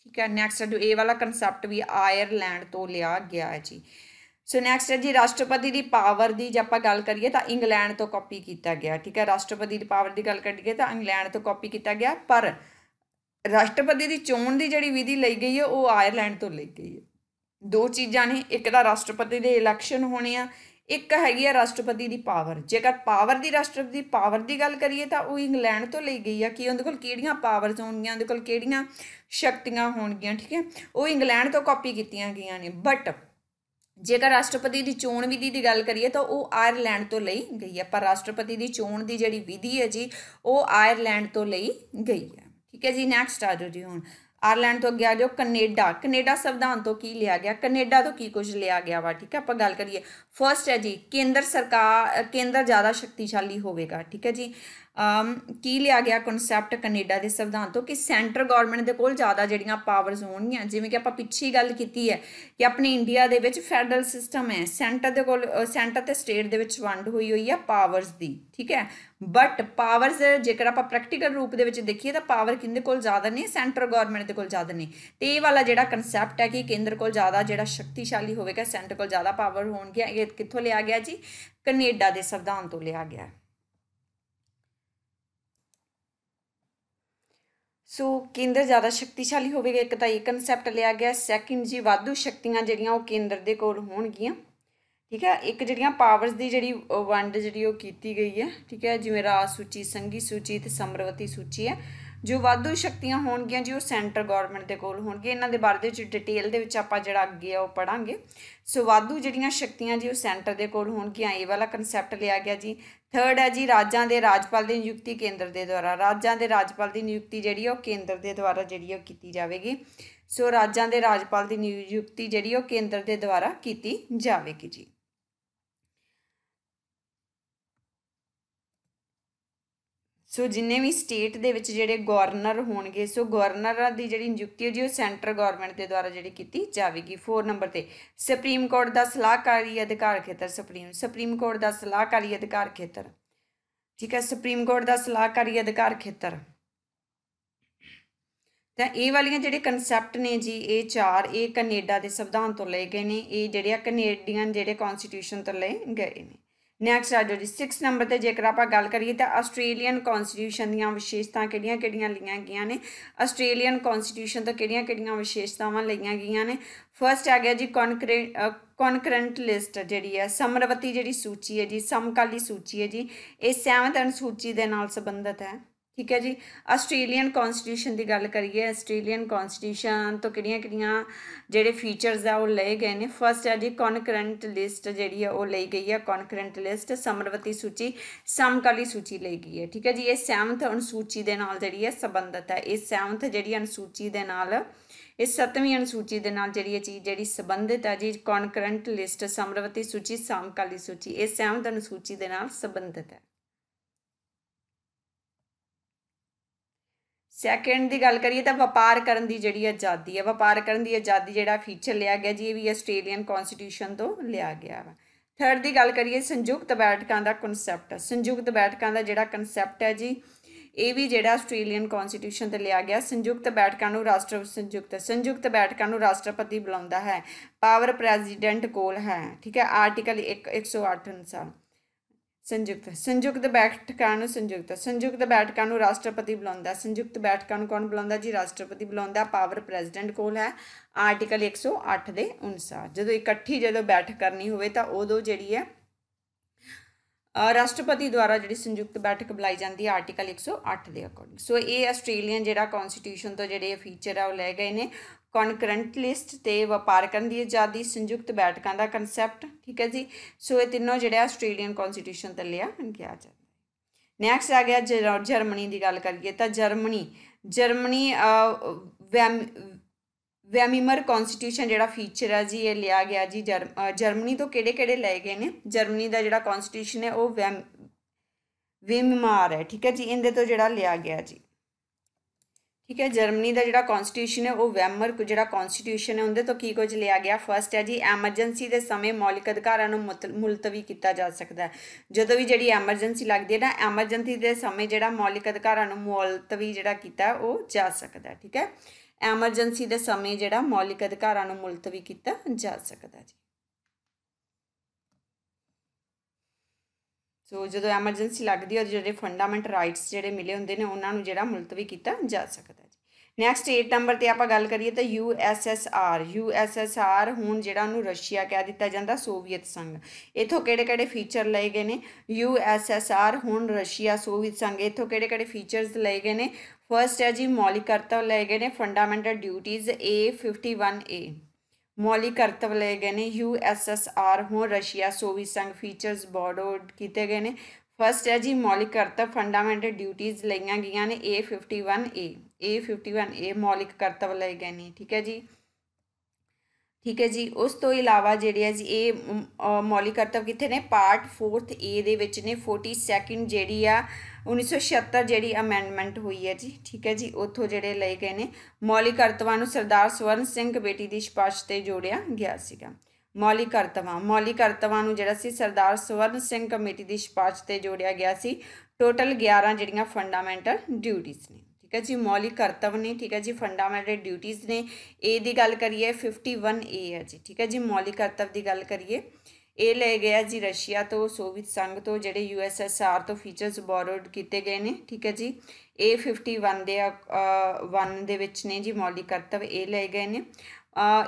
ਠੀਕ ਹੈ ਨੈਕਸਟ ਜੋ ਇਹ ਵਾਲਾ ਕਨਸੈਪਟ ਵੀ ਆਇਰਲੈਂਡ ਤੋਂ ਲਿਆ ਗਿਆ ਹੈ ਜੀ। ਸੋ ਨੈਕਸਟ ਹੈ ਜੀ ਰਾਸ਼ਟਰਪਤੀ ਦੀ ਪਾਵਰ ਦੀ ਜੇ ਆਪਾਂ ਗੱਲ ਕਰੀਏ ਤਾਂ ਇੰਗਲੈਂਡ ਤੋਂ ਕਾਪੀ ਕੀਤਾ ਗਿਆ, ਠੀਕ ਹੈ? ਰਾਸ਼ਟਰਪਤੀ ਦੀ ਪਾਵਰ ਦੀ ਗੱਲ ਕਰੀਏ ਤਾਂ ਇੰਗਲੈਂਡ ਤੋਂ ਕਾਪੀ ਕੀਤਾ ਗਿਆ, ਪਰ ਰਾਸ਼ਟਰਪਤੀ ਦੀ ਚੋਣ ਦੀ ਜਿਹੜੀ ਵਿਧੀ ਲਈ ਗਈ ਹੈ, ਉਹ ਆਇਰਲੈਂਡ ਤੋਂ ਲਈ ਗਈ ਹੈ। ਦੋ ਚੀਜ਼ਾਂ ਨੇ, ਇੱਕ ਤਾਂ ਰਾਸ਼ਟਰਪਤੀ ਦੇ ਇਲੈਕਸ਼ਨ ਹੋਣੇ ਆ, ਇੱਕ ਹੈਗੀ ਆ ਰਾਸ਼ਟਰਪਤੀ ਦੀ ਪਾਵਰ। ਜੇਕਰ ਪਾਵਰ ਦੀ ਰਾਸ਼ਟਰਪਤੀ ਦੀ ਪਾਵਰ ਦੀ ਗੱਲ ਕਰੀਏ, ਤਾਂ ਉਹ ਇੰਗਲੈਂਡ ਤੋਂ ਲਈ ਗਈ ਆ। ਕਿ ਉਹਦੇ ਕੋਲ ਕਿਹੜੀਆਂ ਪਾਵਰਸ ਹੋਣਗੀਆਂ, ਉਹਦੇ ਕੋਲ ਕਿਹੜੀਆਂ ਸ਼ਕਤੀਆਂ ਹੋਣਗੀਆਂ, ਠੀਕ ਹੈ? ਉਹ ਇੰਗਲੈਂਡ ਤੋਂ ਕਾਪੀ ਕੀਤੀਆਂ ਗਈਆਂ ਨੇ। ਬਟ ਜੇਕਰ ਰਾਸ਼ਟਰਪਤੀ ਦੀ ਚੋਣ ਵਿਧੀ ਦੀ ਗੱਲ ਕਰੀਏ, ਤਾਂ ਉਹ ਆਇਰਲੈਂਡ ਤੋਂ ਲਈ ਗਈ ਹੈ। ਪਰ ਰਾਸ਼ਟਰਪਤੀ ਦੀ ਚੋਣ ਦੀ ਜਿਹੜੀ ਵਿਧੀ ਹੈ ਜੀ, ਉਹ ਆਇਰਲੈਂਡ ਤੋਂ ਲਈ ਗਈ ਹੈ। ਠੀਕ ਹੈ ਜੀ ਨੈਕਸਟ ਆ ਜਾਓ ਜੀ ਹੁਣ। ਆਇਰਲੈਂਡ ਤੋਂ ਅੱਗੇ ਆ ਜਾਓ, ਕੈਨੇਡਾ। ਕੈਨੇਡਾ ਸੰਵਿਧਾਨ ਤੋਂ ਕੀ ਲਿਆ ਗਿਆ? ਕੈਨੇਡਾ ਤੋਂ ਕੀ ਕੁਝ ਲਿਆ ਗਿਆ ਵਾ? ਠੀਕ ਹੈ, ਆਪਾਂ ਗੱਲ ਕਰੀਏ। ਫਰਸਟ ਹੈ ਜੀ, ਕੇਂਦਰ ਸਰਕਾਰ, ਕੇਂਦਰ ਜ਼ਿਆਦਾ ਸ਼ਕਤੀਸ਼ਾਲੀ ਹੋਵੇਗਾ। ਠੀਕ ਹੈ ਜੀ ਕੀ ਲਿਆ ਗਿਆ ਕਨਸੈਪਟ ਕੈਨੇਡਾ ਦੇ ਸੰਵਿਧਾਨ ਤੋਂ ਕਿ ਸੈਂਟਰ ਗਵਰਨਮੈਂਟ ਦੇ ਕੋਲ ਜ਼ਿਆਦਾ ਜਿਹੜੀਆਂ ਪਾਵਰਸ ਹੋਣਗੀਆਂ, ਜਿਵੇਂ ਕਿ ਆਪਾਂ ਪਿੱਛੇ ਗੱਲ ਕੀਤੀ ਹੈ ਕਿ ਆਪਣੇ ਇੰਡੀਆ ਦੇ ਵਿੱਚ ਫੈਡਰਲ ਸਿਸਟਮ ਹੈ ਸੈਂਟਰ ਦੇ ਕੋਲ ਸੈਂਟਰ ਤੇ ਸਟੇਟ ਦੇ ਵਿੱਚ ਵੰਡ ਹੋਈ ਹੋਈ ਹੈ ਪਾਵਰਸ ਦੀ, ਠੀਕ ਹੈ? ਬਟ ਪਾਵਰਸ ਜੇਕਰ ਆਪਾਂ ਪ੍ਰੈਕਟੀਕਲ ਰੂਪ ਦੇ ਵਿੱਚ ਦੇਖੀਏ ਤਾਂ ਪਾਵਰ ਕਿੰਦੇ ਕੋਲ ਜ਼ਿਆਦਾ ਨਹੀਂ ਸੈਂਟਰ ਗਵਰਨਮੈਂਟ ਦੇ ਕੋਲ ਜ਼ਿਆਦਾ ਨਹੀਂ ਤੇ ਇਹ ਵਾਲਾ ਜਿਹੜਾ ਕਨਸੈਪਟ ਹੈ ਕਿ ਕੇਂਦਰ ਕੋਲ ਜ਼ਿਆਦਾ ਜਿਹੜਾ ਸ਼ਕਤੀਸ਼ਾਲੀ ਹੋਵੇਗਾ ਸੈਂਟਰ ਕੋਲ ਜ਼ਿਆਦਾ ਪਾਵਰ ਹੋਣਗੇ, ਇਹ ਕਿੱਥੋਂ ਲਿਆ ਗਿਆ ਜੀ? ਕੈਨੇਡਾ ਦੇ ਸੰਵਿਧਾਨ ਤੋਂ ਲਿਆ ਗਿਆ। ਸੋ ਕੇਂਦਰ ਜ਼ਿਆਦਾ ਸ਼ਕਤੀਸ਼ਾਲੀ ਹੋਵੇਗਾ, ਇੱਕ ਤਾਂ ਇਹ ਕਨਸੈਪਟ ਲਿਆ ਗਿਆ ਸੈਕਿੰਡ ਜੀ ਵਾਧੂ ਸ਼ਕਤੀਆਂ ਜਿਹੜੀਆਂ ਉਹ ਕੇਂਦਰ ਦੇ ਕੋਲ ਹੋਣਗੀਆਂ, ਠੀਕ ਹੈ? ਇੱਕ ਜਿਹੜੀਆਂ ਪਾਵਰਸ ਦੀ ਜਿਹੜੀ ਵੰਡ ਜਿਹੜੀ ਉਹ ਕੀਤੀ ਗਈ ਹੈ, ਠੀਕ ਹੈ? ਜਿਵੇਂ ਰਾਜ ਸੂਚੀ ਸੰਗੀ ਸੂਚੀ ਤੇ ਸਮਰਵਤੀ ਸੂਚੀ ਹੈ। ਜੋ ਵਾਧੂ ਸ਼ਕਤੀਆਂ ਹੋਣਗੀਆਂ ਜੀ ਉਹ ਸੈਂਟਰ ਗਵਰਨਮੈਂਟ ਦੇ ਕੋਲ ਹੋਣਗੇ ਇਹਨਾਂ ਦੇ ਬਾਰੇ ਦੇ ਵਿੱਚ ਡਿਟੇਲ ਦੇ ਵਿੱਚ ਆਪਾਂ ਜਿਹੜਾ ਅੱਗੇ ਆ ਉਹ ਪੜਾਂਗੇ ਸੋ ਵਾਧੂ ਜਿਹੜੀਆਂ ਸ਼ਕਤੀਆਂ ਜੀ ਉਹ ਸੈਂਟਰ ਦੇ ਕੋਲ ਹੋਣਗੀਆਂ। ਇਹ ਵਾਲਾ ਕਨਸੈਪਟ ਲਿਆ ਗਿਆ ਜੀ। ਥਰਡ ਹੈ ਜੀ ਰਾਜਾਂ ਦੇ ਰਾਜਪਾਲ ਦੀ ਨਿਯੁਕਤੀ ਕੇਂਦਰ ਦੇ ਦੁਆਰਾ। ਰਾਜਾਂ ਦੇ ਰਾਜਪਾਲ ਦੀ ਨਿਯੁਕਤੀ ਜਿਹੜੀ ਉਹ ਕੇਂਦਰ ਦੇ ਦੁਆਰਾ ਜਿਹੜੀ ਉਹ ਕੀਤੀ ਜਾਵੇਗੀ। ਸੋ ਰਾਜਾਂ ਦੇ ਰਾਜਪਾਲ ਦੀ ਨਿਯੁਕਤੀ ਜਿਹੜੀ ਉਹ ਕੇਂਦਰ ਦੇ ਦੁਆਰਾ ਕੀਤੀ ਜਾਵੇਗੀ ਜੀ। ਸੋ ਜਿੰਨੇ ਵੀ ਸਟੇਟ ਦੇ ਵਿੱਚ ਜਿਹੜੇ ਗਵਰਨਰ ਹੋਣਗੇ, ਸੋ ਗਵਰਨਰਾਂ ਦੀ ਜਿਹੜੀ ਨਿਯੁਕਤੀ ਹੈ ਜੀ ਉਹ ਸੈਂਟਰ ਗਵਰਨਮੈਂਟ ਦੇ ਦੁਆਰਾ ਜਿਹੜੀ ਕੀਤੀ ਜਾਵੇਗੀ। 4 ਨੰਬਰ ਤੇ ਸੁਪਰੀਮ ਕੋਰਟ ਦਾ ਸਲਾਹਕਾਰੀ ਅਧਿਕਾਰ ਖੇਤਰ ਸੁਪਰੀਮ ਸੁਪਰੀਮ ਕੋਰਟ ਦਾ ਸਲਾਹਕਾਰੀ ਅਧਿਕਾਰ ਖੇਤਰ। ਠੀਕ ਹੈ ਸੁਪਰੀਮ ਕੋਰਟ ਦਾ ਸਲਾਹਕਾਰੀ ਅਧਿਕਾਰ ਖੇਤਰ। ਤਾਂ ਇਹ ਵਾਲੀਆਂ ਜਿਹੜੇ ਕਨਸੈਪਟ ਨੇ ਜੀ, ਇਹ ਚਾਰ, ਇਹ ਕੈਨੇਡਾ ਦੇ ਸੰਵਿਧਾਨ ਤੋਂ ਲਏ ਗਏ ਨੇ, ਇਹ ਜਿਹੜੇ ਆ ਕੈਨੇਡੀਅਨ ਜਿਹੜੇ ਕਨਸਟੀਟਿਊਸ਼ਨ ਤੋਂ ਲਏ ਗਏ ਨੇ। ਨੈਕਸਟ ਆ ਜਾਓ ਜੀ 6 ਨੰਬਰ ਤੇ ਜੇਕਰ ਆਪਾਂ ਗੱਲ ਕਰੀਏ ਤਾਂ ਆਸਟ੍ਰੇਲੀਅਨ ਕਨਸਟੀਟਿਊਸ਼ਨ ਦੀਆਂ ਵਿਸ਼ੇਸ਼ਤਾਵਾਂ ਕਿਹੜੀਆਂ-ਕਿਹੜੀਆਂ ਲਈਆਂ ਗਈਆਂ ਨੇ? ਆਸਟ੍ਰੇਲੀਅਨ ਕਨਸਟੀਟਿਊਸ਼ਨ ਤੋਂ ਕਿਹੜੀਆਂ-ਕਿਹੜੀਆਂ ਵਿਸ਼ੇਸ਼ਤਾਵਾਂ ਲਈਆਂ ਗਈਆਂ ਨੇ? ਫਰਸਟ ਆ ਗਿਆ ਜੀ ਕਨਕਰੈਂਟ ਲਿਸਟ ਜਿਹੜੀ ਹੈ, ਸਮਰਵਤੀ ਜਿਹੜੀ ਸੂਚੀ ਹੈ ਜੀ, ਸਮਕਾਲੀ ਸੂਚੀ ਹੈ ਜੀ, ਇਹ 7th ਅਨੁਸੂਚੀ ਦੇ ਨਾਲ ਸੰਬੰਧਿਤ ਹੈ। ਠੀਕ ਹੈ ਜੀ। ਆਸਟ੍ਰੇਲੀਅਨ ਕਨਸਟੀਟਿਊਸ਼ਨ ਦੀ ਗੱਲ ਕਰੀਏ ਆਸਟ੍ਰੇਲੀਅਨ ਕਨਸਟੀਟਿਊਸ਼ਨ ਤੋਂ ਕਿਹੜੀਆਂ-ਕਿਹੜੀਆਂ ਜਿਹੜੇ ਫੀਚਰਸ ਆ ਉਹ ਲਏ ਗਏ ਨੇ। ਫਰਸਟ ਹੈ ਜੀ ਕਨਕਰੈਂਟ ਲਿਸਟ ਜਿਹੜੀ ਆ ਉਹ ਲਈ ਗਈ ਹੈ ਕਨਕਰੈਂਟ ਲਿਸਟ ਸਮਰਵਤੀ ਸੂਚੀ, ਸਮਕਾਲੀ ਸੂਚੀ ਲਈ ਗਈ ਹੈ। ਠੀਕ ਹੈ ਜੀ, ਇਹ 7th ਅਨੁਸੂਚੀ ਦੇ ਨਾਲ ਜਿਹੜੀ ਹੈ ਸੰਬੰਧਿਤ ਹੈ। ਇਹ 7th ਜਿਹੜੀ ਅਨੁਸੂਚੀ ਦੇ ਨਾਲ ਇਸ 7ਵੀਂ ਅਨੁਸੂਚੀ ਦੇ ਨਾਲ ਜਿਹੜੀ ਇਹ ਚੀਜ਼ ਜਿਹੜੀ ਸੰਬੰਧਿਤ ਹੈ ਜੀ ਕਨਕਰੈਂਟ ਲਿਸਟ ਸਮਰਵਤੀ ਸੂਚੀ, ਸਮਕਾਲੀ ਸੂਚੀ, ਇਹ 7th ਅਨੁਸੂਚੀ ਦੇ ਨਾਲ ਸੰਬੰਧਿਤ ਹੈ। ਸੈਕੰਡ ਦੀ ਗੱਲ ਕਰੀਏ ਤਾਂ ਵਪਾਰ ਕਰਨ ਦੀ ਜਿਹੜੀ ਆਜ਼ਾਦੀ ਹੈ, ਵਪਾਰ ਕਰਨ ਦੀ ਆਜ਼ਾਦੀ ਜਿਹੜਾ ਫੀਚਰ ਲਿਆ ਗਿਆ ਜੀ, ਇਹ ਵੀ ਆਸਟ੍ਰੇਲੀਅਨ ਕਨਸਟੀਟਿਊਸ਼ਨ ਤੋਂ ਲਿਆ ਗਿਆ ਵਾ। ਥਰਡ ਦੀ ਗੱਲ ਕਰੀਏ, ਸੰਯੁਕਤ ਬੈਠਕਾਂ ਦਾ ਕਨਸੈਪਟ ਸੰਯੁਕਤ ਬੈਠਕਾਂ ਦਾ ਜਿਹੜਾ ਕਨਸੈਪਟ ਹੈ ਜੀ, ਇਹ ਵੀ ਜਿਹੜਾ ਆਸਟ੍ਰੇਲੀਅਨ ਕਨਸਟੀਟਿਊਸ਼ਨ ਤੇ ਲਿਆ ਗਿਆ। ਸੰਯੁਕਤ ਬੈਠਕਾਂ ਨੂੰ ਰਾਸ਼ਟਰ, ਸੰਯੁਕਤ ਸੰਯੁਕਤ ਬੈਠਕਾਂ ਨੂੰ ਰਾਸ਼ਟਰਪਤੀ ਬੁਲਾਉਂਦਾ ਹੈ ਪਾਵਰ ਪ੍ਰੈਜ਼ੀਡੈਂਟ ਕੋਲ ਹੈ, ਠੀਕ ਹੈ ਆਰਟੀਕਲ 1 108 ਅਨੁਸਾਰ। ਸੰਯੁਕਤ ਸੰਯੁਕਤ ਬੈਠਕਾਂ ਨੂੰ ਸੰਯੁਕਤ ਸੰਯੁਕਤ ਬੈਠਕਾਂ ਨੂੰ ਰਾਸ਼ਟਰਪਤੀ ਬੁਲਾਉਂਦਾ ਸੰਯੁਕਤ ਬੈਠਕਾਂ ਨੂੰ ਕੌਣ ਬੁਲਾਉਂਦਾ? ਜੀ, ਰਾਸ਼ਟਰਪਤੀ ਬੁਲਾਉਂਦਾ ਪਾਵਰ ਪ੍ਰੈਜ਼ੀਡੈਂਟ ਕੋਲ ਹੈ। ਆਰਟੀਕਲ 108 ਦੇ ਅਨੁਸਾਰ। ਜਦੋਂ ਇਕੱਠੀ ਜਦੋਂ ਬੈਠਕ ਕਰਨੀ ਹੋਵੇ ਤਾਂ ਉਦੋਂ ਜਿਹੜੀ ਹੈ ਰਾਸ਼ਟਰਪਤੀ ਦੁਆਰਾ ਜਿਹੜੀ ਸੰਯੁਕਤ ਬੈਠਕ ਬੁਲਾਈ ਜਾਂਦੀ ਹੈ ਆਰਟੀਕਲ 108 ਦੇ ਅਕੋਰਡਿੰਗ ਸੋ ਇਹ ਆਸਟ੍ਰੇਲੀਅਨ ਜਿਹੜਾ ਕਨਸਟੀਟਿਊਸ਼ਨ ਤੋਂ ਜਿਹੜੇ ਫੀਚਰ ਆ ਉਹ ਲੈ ਗਏ ਨੇ। ਕਨਕਰੈਂਟ ਲਿਸਟ ਤੇ ਵਪਾਰ ਕਰਨ ਦੀ ਆਜ਼ਾਦੀ ਸੰਯੁਕਤ ਬੈਠਕਾਂ ਦਾ ਕਨਸੈਪਟ ਠੀਕ ਹੈ ਜੀ? ਸੋ ਇਹ ਤਿੰਨੋਂ ਜਿਹੜੇ ਆਸਟ੍ਰੇਲੀਅਨ ਕਨਸਟੀਟਿਊਸ਼ਨ ਤੇ ਲਿਆ ਗਿਆ ਜਾਂਦਾ ਨੈਕਸਟ ਆ ਗਿਆ ਜਰਮਨੀ ਦੀ ਗੱਲ ਕਰੀਏ ਤਾਂ ਜਰਮਨੀ ਜਰਮਨੀ ਵੈਮੀਮਰ ਕਨਸਟੀਟਿਊਸ਼ਨ ਜਿਹੜਾ ਫੀਚਰ ਹੈ ਜੀ, ਇਹ ਲਿਆ ਗਿਆ ਜੀ ਜਰਮਨੀ ਤੋਂ ਕਿਹੜੇ-ਕਿਹੜੇ ਲਏ ਗਏ ਨੇ? ਜਰਮਨੀ ਦਾ ਜਿਹੜਾ ਕਨਸਟੀਟਿਊਸ਼ਨ ਹੈ ਉਹ ਵੈਮ ਵਿਮਮਾਰ ਹੈ, ਠੀਕ ਹੈ ਜੀ? ਇਹਦੇ ਤੋਂ ਜਿਹੜਾ ਲਿਆ ਗਿਆ ਜੀ। ਠੀਕ ਹੈ, ਜਰਮਨੀ ਦਾ ਜਿਹੜਾ ਕਨਸਟੀਟਿਊਸ਼ਨ ਹੈ, ਉਹ ਵੈਮਰ ਜਿਹੜਾ ਕਨਸਟੀਟਿਊਸ਼ਨ ਹੈ, ਉਹਦੇ ਤੋਂ ਕੀ ਕੁਝ ਲਿਆ ਗਿਆ? ਫਰਸਟ ਹੈ ਜੀ ਐਮਰਜੈਂਸੀ ਦੇ ਸਮੇਂ ਮੌਲਿਕ ਅਧਿਕਾਰਾਂ ਨੂੰ ਮੁਲਤਵੀ ਕੀਤਾ ਜਾ ਸਕਦਾ ਹੈ। ਜਦੋਂ ਵੀ ਜਿਹੜੀ ਐਮਰਜੈਂਸੀ ਲੱਗਦੀ ਹੈ ਨਾ ਐਮਰਜੈਂਸੀ ਦੇ ਸਮੇਂ ਜਿਹੜਾ ਮੌਲਿਕ ਅਧਿਕਾਰਾਂ ਨੂੰ ਮੁਲਤਵੀ ਜਿਹੜਾ ਕੀਤਾ, ਉਹ ਜਾ ਸਕਦਾ ਠੀਕ ਹੈ? ਐਮਰਜੈਂਸੀ ਦੇ ਸਮੇਂ ਜਿਹੜਾ ਮੌਲਿਕ ਅਧਿਕਾਰਾਂ ਨੂੰ ਮੁਲਤਵੀ ਕੀਤਾ ਜਾ ਸਕਦਾ ਜੀ। ਸੋ ਜਦੋਂ ਐਮਰਜੈਂਸੀ ਲੱਗਦੀ ਹੈ ਜਿਹੜੇ ਫੰਡਾਮੈਂਟਲ ਰਾਈਟਸ ਜਿਹੜੇ ਮਿਲੇ ਹੁੰਦੇ ਨੇ, ਉਹਨਾਂ ਨੂੰ ਜਿਹੜਾ ਮੁਲਤਵੀ ਕੀਤਾ ਜਾ ਸਕਦਾ ਜੀ। ਨੈਕਸਟ 8 ਨੰਬਰ ਤੇ ਆਪਾਂ ਗੱਲ ਕਰੀਏ ਤਾਂ U S S R U S S R ਹੁਣ ਜਿਹੜਾ ਉਹਨੂੰ ਰਸ਼ੀਆ ਕਹਿ ਦਿੱਤਾ ਜਾਂਦਾ ਸੋਵੀਅਤ ਸੰਘ। ਇਥੋਂ ਕਿਹੜੇ-ਕਿਹੜੇ ਫੀਚਰ ਲਏ ਗਏ ਨੇ? ਯੂ ਐਸ ਐਸ ਆਰ ਹੁਣ ਰਸ਼ੀਆ ਸੋਵੀਅਤ ਸੰਘ, ਇਥੋਂ ਕਿਹੜੇ-ਕਿਹੜੇ ਫੀਚਰਸ ਲਏ ਗਏ ਨੇ? ਫਰਸਟ ਹੈ ਜੀ, ਮੌਲਿਕ ਕਰਤਵ ਲਏ ਗਏ ਨੇ ਫੰਡਾਮੈਂਟਲ ਡਿਊਟੀਆਂ A51A ਮੌਲਿਕ ਕਰਤਵ ਲਏ ਗਏ ਨੇ। ਯੂ ਐਸ ਐਸ ਆਰ, ਹੁਣ ਰਸ਼ੀਆ ਸੋਵੀਅਤ ਸੰਘ ਫੀਚਰਸ ਬੋਰਡੋਡ ਕੀਤੇ ਗਏ ਨੇ। ਫਸਟ ਹੈ ਜੀ, ਮੌਲਿਕ ਕਰਤੱਵ ਫੰਡਾਮੈਂਟਲ ਡਿਊਟੀਆਂ ਲਈਆਂ ਗਈਆਂ ਨੇ A51A A51A ਮੌਲਿਕ ਕਰਤੱਵ ਲਏ ਗਏ ਨੇ। ਠੀਕ ਹੈ ਜੀ। ਠੀਕ ਹੈ ਜੀ, ਉਸ ਤੋਂ ਇਲਾਵਾ ਜਿਹੜੇ ਹੈ ਜੀ, ਇਹ ਮੌਲਿਕ ਕਰਤੱਵ ਕਿੱਥੇ ਨੇ? ਪਾਰਟ 4th ਏ ਦੇ ਵਿੱਚ ਨੇ 42nd ਜਿਹੜੀ ਆ 1976 ਜਿਹੜੀ ਅਮੈਂਡਮੈਂਟ ਹੋਈ ਹੈ ਜੀ, ਠੀਕ ਹੈ ਜੀ, ਉੱਥੋਂ ਜਿਹੜੇ ਲਏ ਗਏ ਨੇ। ਮੌਲਿਕ ਕਰਤਵਾਂ ਨੂੰ ਸਰਦਾਰ ਸਵਰਨ ਸਿੰਘ ਕਮੇਟੀ ਦੀ ਸਿਫਾਰਿਸ਼ ਤੇ ਜੋੜਿਆ ਗਿਆ ਸੀਗਾ। ਮੌਲਿਕ ਕਰਤਵਾਂ ਮੌਲਿਕ ਕਰਤਵਾਂ ਨੂੰ ਜਿਹੜਾ ਸੀ, ਸਰਦਾਰ ਸਵਰਨ ਸਿੰਘ ਕਮੇਟੀ ਦੀ ਸਿਫਾਰਿਸ਼ ਤੇ ਜੋੜਿਆ ਗਿਆ ਸੀ। ਟੋਟਲ 11 ਜਿਹੜੀਆਂ ਫੰਡਾਮੈਂਟਲ ਡਿਊਟੀਆਂ ਨੇ। ਠੀਕ ਹੈ ਜੀ, ਮੌਲਿਕ ਕਰਤਵ ਨੇ, ਠੀਕ ਹੈ ਜੀ ਫੰਡਾਮੈਂਟਲ ਡਿਊਟੀਆਂ ਨੇ ਏ ਦੀ ਗੱਲ ਕਰੀਏ 51 ਏ ਹੈ ਜੀ, ਠੀਕ ਹੈ ਜੀ, ਮੌਲਿਕ ਕਰਤਵ ਦੀ ਗੱਲ ਕਰੀਏ ਇਹ ਲੈ ਗਿਆ ਜੀ ਰਸ਼ੀਆ ਤੋਂ, ਸੋਵੀਅਤ ਸੰਘ ਤੋਂ, ਜਿਹੜੇ ਯੂਐਸਐਸਆਰ ਤੋਂ ਫੀਚਰਸ ਬੋਰੋਡ ਕੀਤੇ ਗਏ ਨੇ, ਠੀਕ ਹੈ ਜੀ ਇਹ 51 ਦੇ 1 ਦੇ ਵਿੱਚ ਨੇ ਜੀ, ਮੌਲਿਕ ਕਰਤਵ ਇਹ ਲੈ ਗਏ ਨੇ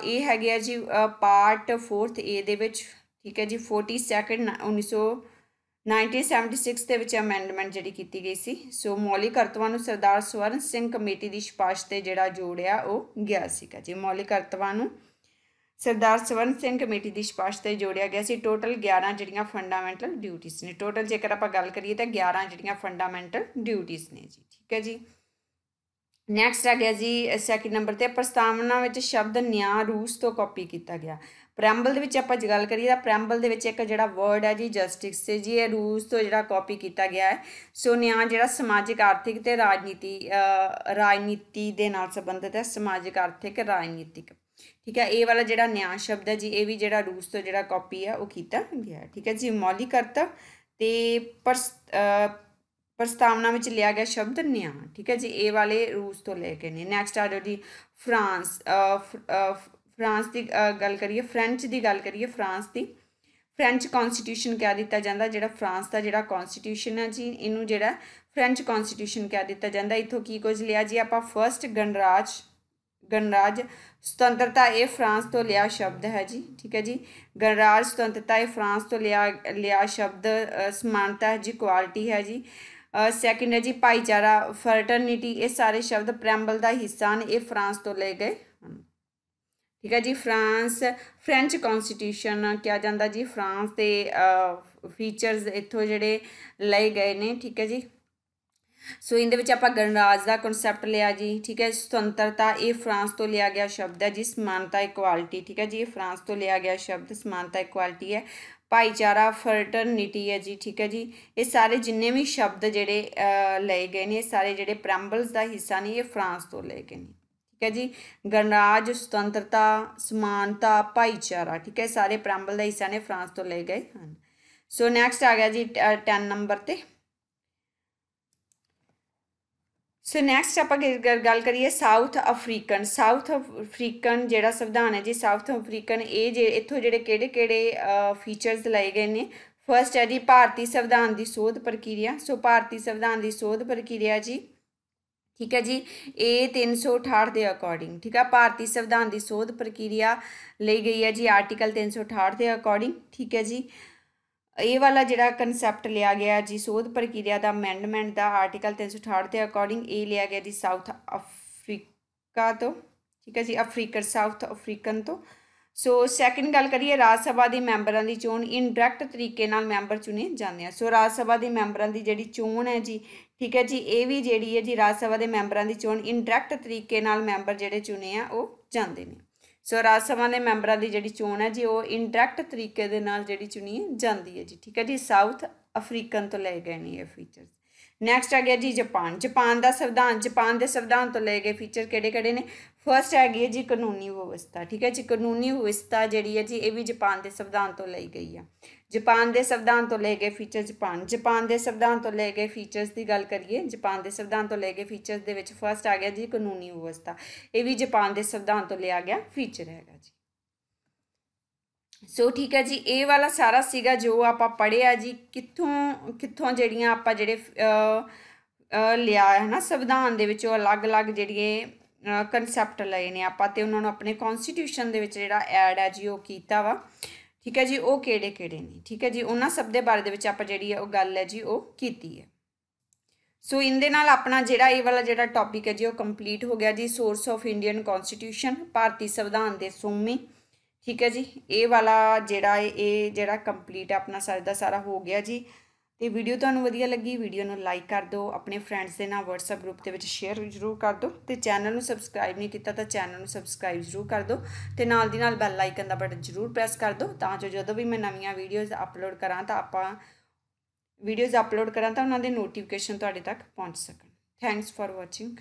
ਇਹ ਹੈਗੇ ਆ ਜੀ ਪਾਰਟ 4th ਏ ਦੇ ਵਿੱਚ, ਠੀਕ ਹੈ ਜੀ 42nd 1900 1976 ਦੇ ਵਿੱਚ ਅਮੈਂਡਮੈਂਟ ਜਿਹੜੀ ਕੀਤੀ ਗਈ ਸੀ, ਸੋ ਮੌਲਿਕ ਕਰਤਵਾਂ ਨੂੰ ਸਰਦਾਰ ਸਵਰਨ ਸਿੰਘ ਕਮੇਟੀ ਦੀ ਸਿਫਾਰਿਸ਼ ਤੇ ਜਿਹੜਾ ਜੋੜਿਆ, ਉਹ ਗਿਆ ਸੀਗਾ ਜੀ। ਮੌਲਿਕ ਕਰਤਵਾਂ ਨੂੰ ਸਰਦਾਰ ਸਵਰਨ ਸਿੰਘ ਕਮੇਟੀ ਦੀ ਸਿਫਾਰਿਸ਼ ਤੇ ਜੋੜਿਆ ਗਿਆ ਸੀ। ਟੋਟਲ 11 ਜਿਹੜੀਆਂ ਫੰਡਾਮੈਂਟਲ ਡਿਊਟੀਆਂ ਨੇ। ਟੋਟਲ ਜੇਕਰ ਆਪਾਂ ਗੱਲ ਕਰੀਏ ਤਾਂ 11 ਜਿਹੜੀਆਂ ਫੰਡਾਮੈਂਟਲ ਡਿਊਟੀਆਂ ਨੇ ਜੀ। ਠੀਕ ਹੈ ਜੀ? ਨੈਕਸਟ ਆ ਗਿਆ ਜੀ ਸੈਕਿੰਡ ਨੰਬਰ ਤੇ ਪ੍ਰਸਤਾਵਨਾ ਵਿੱਚ ਸ਼ਬਦ ਨਿਆਂ ਰੂਸ ਤੋਂ ਕਾਪੀ ਕੀਤਾ ਗਿਆ। ਪ੍ਰੈਂਬਲ ਦੇ ਵਿੱਚ ਆਪਾਂ ਜੇ ਗੱਲ ਕਰੀਏ ਤਾਂ ਪ੍ਰੈਂਬਲ ਦੇ ਵਿੱਚ ਇੱਕ ਜਿਹੜਾ ਵਰਡ ਹੈ ਜੀ ਜਸਟਿਸ ਤੇ ਜੀ, ਇਹ ਰੂਸ ਤੋਂ ਜਿਹੜਾ ਕਾਪੀ ਕੀਤਾ ਗਿਆ ਹੈ। ਸੋ ਨਿਆਂ ਜਿਹੜਾ ਸਮਾਜਿਕ, ਆਰਥਿਕ ਤੇ ਰਾਜਨੀਤੀ ਰਾਜਨੀਤੀ ਦੇ ਨਾਲ ਸੰਬੰਧਿਤ ਹੈ, ਸਮਾਜਿਕ, ਆਰਥਿਕ, ਰਾਜਨੀਤਿਕ। ਠੀਕ ਹੈ, ਇਹ ਵਾਲਾ ਜਿਹੜਾ ਨਿਆਂ ਸ਼ਬਦ ਹੈ ਜੀ, ਇਹ ਵੀ ਜਿਹੜਾ ਰੂਸ ਤੋਂ ਜਿਹੜਾ ਕਾਪੀ ਹੈ, ਉਹ ਕੀਤਾ ਗਿਆ ਹੈ। ਠੀਕ ਹੈ ਜੀ, ਮੌਲਿਕ ਕਰਤਵ ਤੇ ਪ੍ਰਸਤਾਵਨਾ ਵਿੱਚ ਲਿਆ ਗਿਆ ਸ਼ਬਦ ਨਿਆਂ। ਠੀਕ ਹੈ ਜੀ, ਇਹ ਵਾਲੇ ਰੂਸ ਤੋਂ ਲੈ ਕੇ ਨੇ। ਨੈਕਸਟ ਆ ਜੀ ਫਰਾਂਸ ਫਰਾਂਸ ਦੀ ਗੱਲ ਕਰੀਏ, ਫ੍ਰੈਂਚ ਦੀ ਗੱਲ ਕਰੀਏ, ਫਰਾਂਸ ਦੀ, ਫ੍ਰੈਂਚ ਕਨਸਟੀਟਿਊਸ਼ਨ ਕਹਿ ਦਿੱਤਾ ਜਾਂਦਾ, ਜਿਹੜਾ ਫਰਾਂਸ ਦਾ ਜਿਹੜਾ ਕਨਸਟੀਟਿਊਸ਼ਨ ਹੈ ਜੀ, ਇਹਨੂੰ ਜਿਹੜਾ ਫ੍ਰੈਂਚ ਕਨਸਟੀਟਿਊਸ਼ਨ ਕਹਿ ਦਿੱਤਾ ਜਾਂਦਾ। ਇਥੋਂ ਕੀ ਕੁਝ ਲਿਆ ਜੀ, ਆਪਾਂ ਫਰਸਟ ਗਣਰਾਜ ਗਣਰਾਜ ਸੁਤੰਤਰਤਾ ਇਹ ਫਰਾਂਸ ਤੋਂ ਲਿਆ ਸ਼ਬਦ ਹੈ ਜੀ, ਠੀਕ ਹੈ ਜੀ। ਗਣਰਾਜ ਸੁਤੰਤਰਤਾ ਇਹ ਫਰਾਂਸ ਤੋਂ ਲਿਆ ਲਿਆ ਸ਼ਬਦ ਸਮਾਨਤਾ ਹੈ ਜੀ ਕੁਆਲਿਟੀ ਹੈ ਜੀ। ਸੈਕਿੰਡ ਹੈ ਜੀ, ਭਾਈਚਾਰਾ ਫਰਟਰਨਿਟੀ ਇਹ ਸਾਰੇ ਸ਼ਬਦ ਪ੍ਰੈਂਬਲ ਦਾ ਹਿੱਸਾ ਹਨ ਇਹ ਫਰਾਂਸ ਤੋਂ ਲਏ ਗਏ। ਠੀਕ ਹੈ ਜੀ, ਫਰਾਂਸ, ਫ੍ਰੈਂਚ ਕਨਸਟੀਟਿਊਸ਼ਨ ਕਿਹਾ ਜਾਂਦਾ ਜੀ, ਫਰਾਂਸ ਦੇ ਫੀਚਰਸ ਇੱਥੋਂ ਜਿਹੜੇ ਲਏ ਗਏ ਨੇ, ਠੀਕ ਹੈ ਜੀ। ਸੋ ਇਹਦੇ ਵਿੱਚ ਆਪਾਂ ਗਣਰਾਜ ਦਾ ਕਨਸੈਪਟ ਲਿਆ ਜੀ, ਠੀਕ ਹੈ। ਸੁਤੰਤਰਤਾ, ਇਹ ਫਰਾਂਸ ਤੋਂ ਲਿਆ ਗਿਆ ਸ਼ਬਦ ਹੈ ਜੀ, ਸਮਾਨਤਾ ਇਕੁਆਲਿਟੀ ਠੀਕ ਹੈ ਜੀ। ਇਹ ਫਰਾਂਸ ਤੋਂ ਲਿਆ ਗਿਆ ਸ਼ਬਦ, ਸਮਾਨਤਾ ਇਕੁਆਲਿਟੀ ਹੈ। ਭਾਈਚਾਰਾ ਫਰਟਰਨਿਟੀ ਹੈ ਜੀ, ਠੀਕ ਹੈ ਜੀ। ਇਹ ਸਾਰੇ ਜਿੰਨੇ ਵੀ ਸ਼ਬਦ ਜਿਹੜੇ ਲਏ ਗਏ ਨੇ, ਇਹ ਸਾਰੇ ਜਿਹੜੇ ਪ੍ਰੈਂਬਲਸ ਦਾ ਹਿੱਸਾ ਨੇ, ਇਹ ਫਰਾਂਸ ਤੋਂ ਲਏ ਗਏ ਨੇ। ਹੈ ਜੀ? ਗਣਰਾਜ, ਸੁਤੰਤਰਤਾ, ਸਮਾਨਤਾ, ਭਾਈਚਾਰਾ, ਠੀਕ ਹੈ? ਸਾਰੇ ਪ੍ਰੈਂਬਲ ਦਾ ਹਿੱਸਾ ਨੇ ਫਰਾਂਸ ਤੋਂ ਲਏ ਗਏ ਹਨ। ਸੋ ਨੈਕਸਟ ਆ ਗਿਆ ਜੀ 10 ਨੰਬਰ ਤੇ। ਸੋ ਨੈਕਸਟ ਆਪਾਂ ਗੱਲ ਕਰੀਏ ਸਾਊਥ ਅਫਰੀਕਨ ਸਾਊਥ ਅਫਰੀਕਨ ਜਿਹੜਾ ਸੰਵਿਧਾਨ ਹੈ ਜੀ ਸਾਊਥ ਅਫਰੀਕਨ ਇਹ ਜੇ, ਇੱਥੋਂ ਜਿਹੜੇ ਕਿਹੜੇ ਕਿਹੜੇ ਫੀਚਰਸ ਲਏ ਗਏ ਨੇ? ਫਰਸਟ ਹੈ ਜੀ, ਭਾਰਤੀ ਸੰਵਿਧਾਨ ਦੀ ਸੋਧ ਪ੍ਰਕਿਰਿਆ। ਸੋ ਭਾਰਤੀ ਸੰਵਿਧਾਨ ਦੀ ਸੋਧ ਪ੍ਰਕਿਰਿਆ ਜੀ। ਠੀਕ ਹੈ ਜੀ? ਇਹ 368 ਦੇ ਅਕੋਰਡਿੰਗ ਠੀਕ ਹੈ ਭਾਰਤੀ ਸੰਵਿਧਾਨ ਦੀ ਸੋਧ ਪ੍ਰਕਿਰਿਆ ਲਈ ਗਈ ਹੈ ਜੀ ਆਰਟੀਕਲ 368 ਦੇ ਅਕੋਰਡਿੰਗ ਠੀਕ ਹੈ ਜੀ? ਇਹ ਵਾਲਾ ਜਿਹੜਾ ਕਨਸੈਪਟ ਲਿਆ ਗਿਆ ਜੀ, ਸੋਧ ਪ੍ਰਕਿਰਿਆ ਦਾ ਅਮੈਂਡਮੈਂਟ ਦਾ ਆਰਟੀਕਲ 368 ਦੇ ਅਕੋਰਡਿੰਗ ਇਹ ਲਿਆ ਗਿਆ ਜੀ ਸਾਊਥ ਅਫਰੀਕਾ ਤੋਂ, ਠੀਕ ਹੈ ਜੀ? ਅਫਰੀਕਨ ਸਾਊਥ ਅਫਰੀਕਨ ਤੋਂ। ਸੋ ਸੈਕਿੰਡ ਗੱਲ ਕਰੀਏ, ਰਾਜ ਸਭਾ ਦੇ ਮੈਂਬਰਾਂ ਦੀ ਚੋਣ ਇਨਡਾਇਰੈਕਟ ਤਰੀਕੇ ਨਾਲ ਮੈਂਬਰ ਚੁਣੇ ਜਾਂਦੇ ਆ। ਸੋ ਰਾਜ ਸਭਾ ਦੇ ਮੈਂਬਰਾਂ ਦੀ ਜਿਹੜੀ ਚੋਣ ਹੈ ਜੀ, ਠੀਕ ਹੈ ਜੀ, ਇਹ ਵੀ ਜਿਹੜੀ ਹੈ ਜੀ, ਰਾਜ ਸਭਾ ਦੇ ਮੈਂਬਰਾਂ ਦੀ ਚੋਣ ਇਨਡਾਇਰੈਕਟ ਤਰੀਕੇ ਨਾਲ ਮੈਂਬਰ ਜਿਹੜੇ ਚੁਣੇ ਆ, ਉਹ ਜਾਂਦੇ ਨੇ। ਸੋ ਰਾਜ ਸਭਾ ਦੇ ਮੈਂਬਰਾਂ ਦੀ ਜਿਹੜੀ ਚੋਣ ਹੈ ਜੀ, ਉਹ ਇਨਡਾਇਰੈਕਟ ਤਰੀਕੇ ਦੇ ਨਾਲ ਜਿਹੜੀ ਚੁਣੀ ਜਾਂਦੀ ਹੈ ਜੀ, ਠੀਕ ਹੈ ਜੀ ਸਾਊਥ ਅਫਰੀਕਨ ਤੋਂ ਲਏ ਗਏ ਨੇ ਇਹ ਫੀਚਰਸ ਨੈਕਸਟ ਆ ਗਿਆ ਜੀ ਜਾਪਾਨ ਜਾਪਾਨ ਦਾ ਸੰਵਿਧਾਨ ਜਾਪਾਨ ਦੇ ਸੰਵਿਧਾਨ ਤੋਂ ਲਏ ਗਏ ਫੀਚਰ ਕਿਹੜੇ ਕਿਹੜੇ ਨੇ? ਫਰਸਟ ਹੈਗੀ ਹੈ ਜੀ ਕਾਨੂੰਨੀ ਵਿਵਸਥਾ, ਠੀਕ ਹੈ ਜੀ, ਕਾਨੂੰਨੀ ਵਿਵਸਥਾ ਜਿਹੜੀ ਹੈ ਜੀ, ਇਹ ਵੀ ਜਾਪਾਨ ਦੇ ਸੰਵਿਧਾਨ ਤੋਂ ਲਈ ਗਈ ਆ। ਜਾਪਾਨ ਦੇ ਸੰਵਿਧਾਨ ਤੋਂ ਲਏ ਗਏ ਫੀਚਰ ਜਾਪਾਨ। ਜਾਪਾਨ ਦੇ ਸੰਵਿਧਾਨ ਤੋਂ ਲਏ ਗਏ ਫੀਚਰਸ ਦੀ ਗੱਲ ਕਰੀਏ, ਜਾਪਾਨ ਦੇ ਸੰਵਿਧਾਨ ਤੋਂ ਲਏ ਗਏ ਫੀਚਰਸ ਦੇ ਵਿੱਚ ਫਰਸਟ ਆ ਗਿਆ ਜੀ ਕਾਨੂੰਨੀ ਵਿਵਸਥਾ। ਇਹ ਵੀ ਜਾਪਾਨ ਦੇ ਸੰਵਿਧਾਨ ਤੋਂ ਲਿਆ ਗਿਆ ਫੀਚਰ ਹੈਗਾ ਜੀ। ਸੋ ਠੀਕ ਹੈ ਜੀ, ਇਹ ਵਾਲਾ ਸਾਰਾ ਸੀਗਾ ਜੋ ਆਪਾਂ ਪੜਿਆ ਜੀ, ਕਿੱਥੋਂ ਕਿੱਥੋਂ ਜਿਹੜੀਆਂ ਆਪਾਂ ਜਿਹੜੇ ਲਿਆ ਹੈ ਨਾ ਸੰਵਿਧਾਨ ਦੇ ਵਿੱਚੋਂ ਅਲੱਗ-ਅਲੱਗ ਜਿਹੜੀਆਂ ਕਨਸੈਪਟ ਲਏ ਨੇ ਆਪਾਂ ਤੇ ਉਹਨਾਂ ਨੂੰ ਆਪਣੇ ਕਨਸਟੀਟਿਊਸ਼ਨ ਦੇ ਵਿੱਚ ਜਿਹੜਾ ਐਡ ਹੈ ਜੀ, ਉਹ ਕੀਤਾ ਵਾ। ਠੀਕ ਹੈ ਜੀ, ਉਹ ਕਿਹੜੇ ਕਿਹੜੇ ਨੇ? ਠੀਕ ਹੈ ਜੀ, ਉਹਨਾਂ ਸਭ ਦੇ ਬਾਰੇ ਦੇ ਵਿੱਚ ਆਪਾਂ ਜਿਹੜੀ ਹੈ ਉਹ ਗੱਲ ਹੈ ਜੀ, ਉਹ ਕੀਤੀ ਹੈ। ਸੋ ਇਹਦੇ ਨਾਲ ਆਪਣਾ ਜਿਹੜਾ ਇਹ ਵਾਲਾ ਜਿਹੜਾ ਟੌਪਿਕ ਹੈ ਜੀ, ਉਹ ਕੰਪਲੀਟ ਹੋ ਗਿਆ ਜੀ ਸੋਰਸ ਆਫ ਇੰਡੀਅਨ ਕਨਸਟੀਟਿਊਸ਼ਨ ਭਾਰਤੀ ਸੰਵਿਧਾਨ ਦੇ ਸੋਮੇ। ਠੀਕ ਹੈ ਜੀ, ਇਹ ਵਾਲਾ ਜਿਹੜਾ ਇਹ ਜਿਹੜਾ ਕੰਪਲੀਟ ਆਪਣਾ ਸਾਰਾ ਦਾ ਸਾਰਾ ਹੋ ਗਿਆ ਜੀ। ਤੇ ਵੀਡੀਓ ਤੁਹਾਨੂੰ ਵਧੀਆ ਲੱਗੀ ਵੀਡੀਓ ਨੂੰ ਲਾਈਕ ਕਰ ਦਿਓ, ਆਪਣੇ ਫਰੈਂਡਸ ਦੇ ਨਾਲ WhatsApp ਗਰੁੱਪ ਦੇ ਵਿੱਚ ਸ਼ੇਅਰ ਜ਼ਰੂਰ ਕਰ ਦਿਓ ਤੇ ਚੈਨਲ ਨੂੰ ਸਬਸਕ੍ਰਾਈਬ ਨਹੀਂ ਕੀਤਾ ਤਾਂ ਚੈਨਲ ਨੂੰ ਸਬਸਕ੍ਰਾਈਬ ਜ਼ਰੂਰ ਕਰ ਦਿਓ ਤੇ ਨਾਲ ਦੀ ਨਾਲ ਬੈਲ ਆਈਕਨ ਦਾ ਬਟਨ ਜ਼ਰੂਰ ਪ੍ਰੈਸ ਕਰ ਦਿਓ ਤਾਂ ਜੋ ਜਦੋਂ ਵੀ ਮੈਂ ਨਵੀਆਂ ਵੀਡੀਓਜ਼ ਅਪਲੋਡ ਕਰਾਂ ਤਾਂ ਆਪਾਂ ਵੀਡੀਓਜ਼ ਅਪਲੋਡ ਕਰਾਂ ਤਾਂ ਉਹਨਾਂ ਦੇ ਨੋਟੀਫਿਕੇਸ਼ਨ ਤੁਹਾਡੇ ਤੱਕ ਪਹੁੰਚ ਸਕਣ। Thanks for watching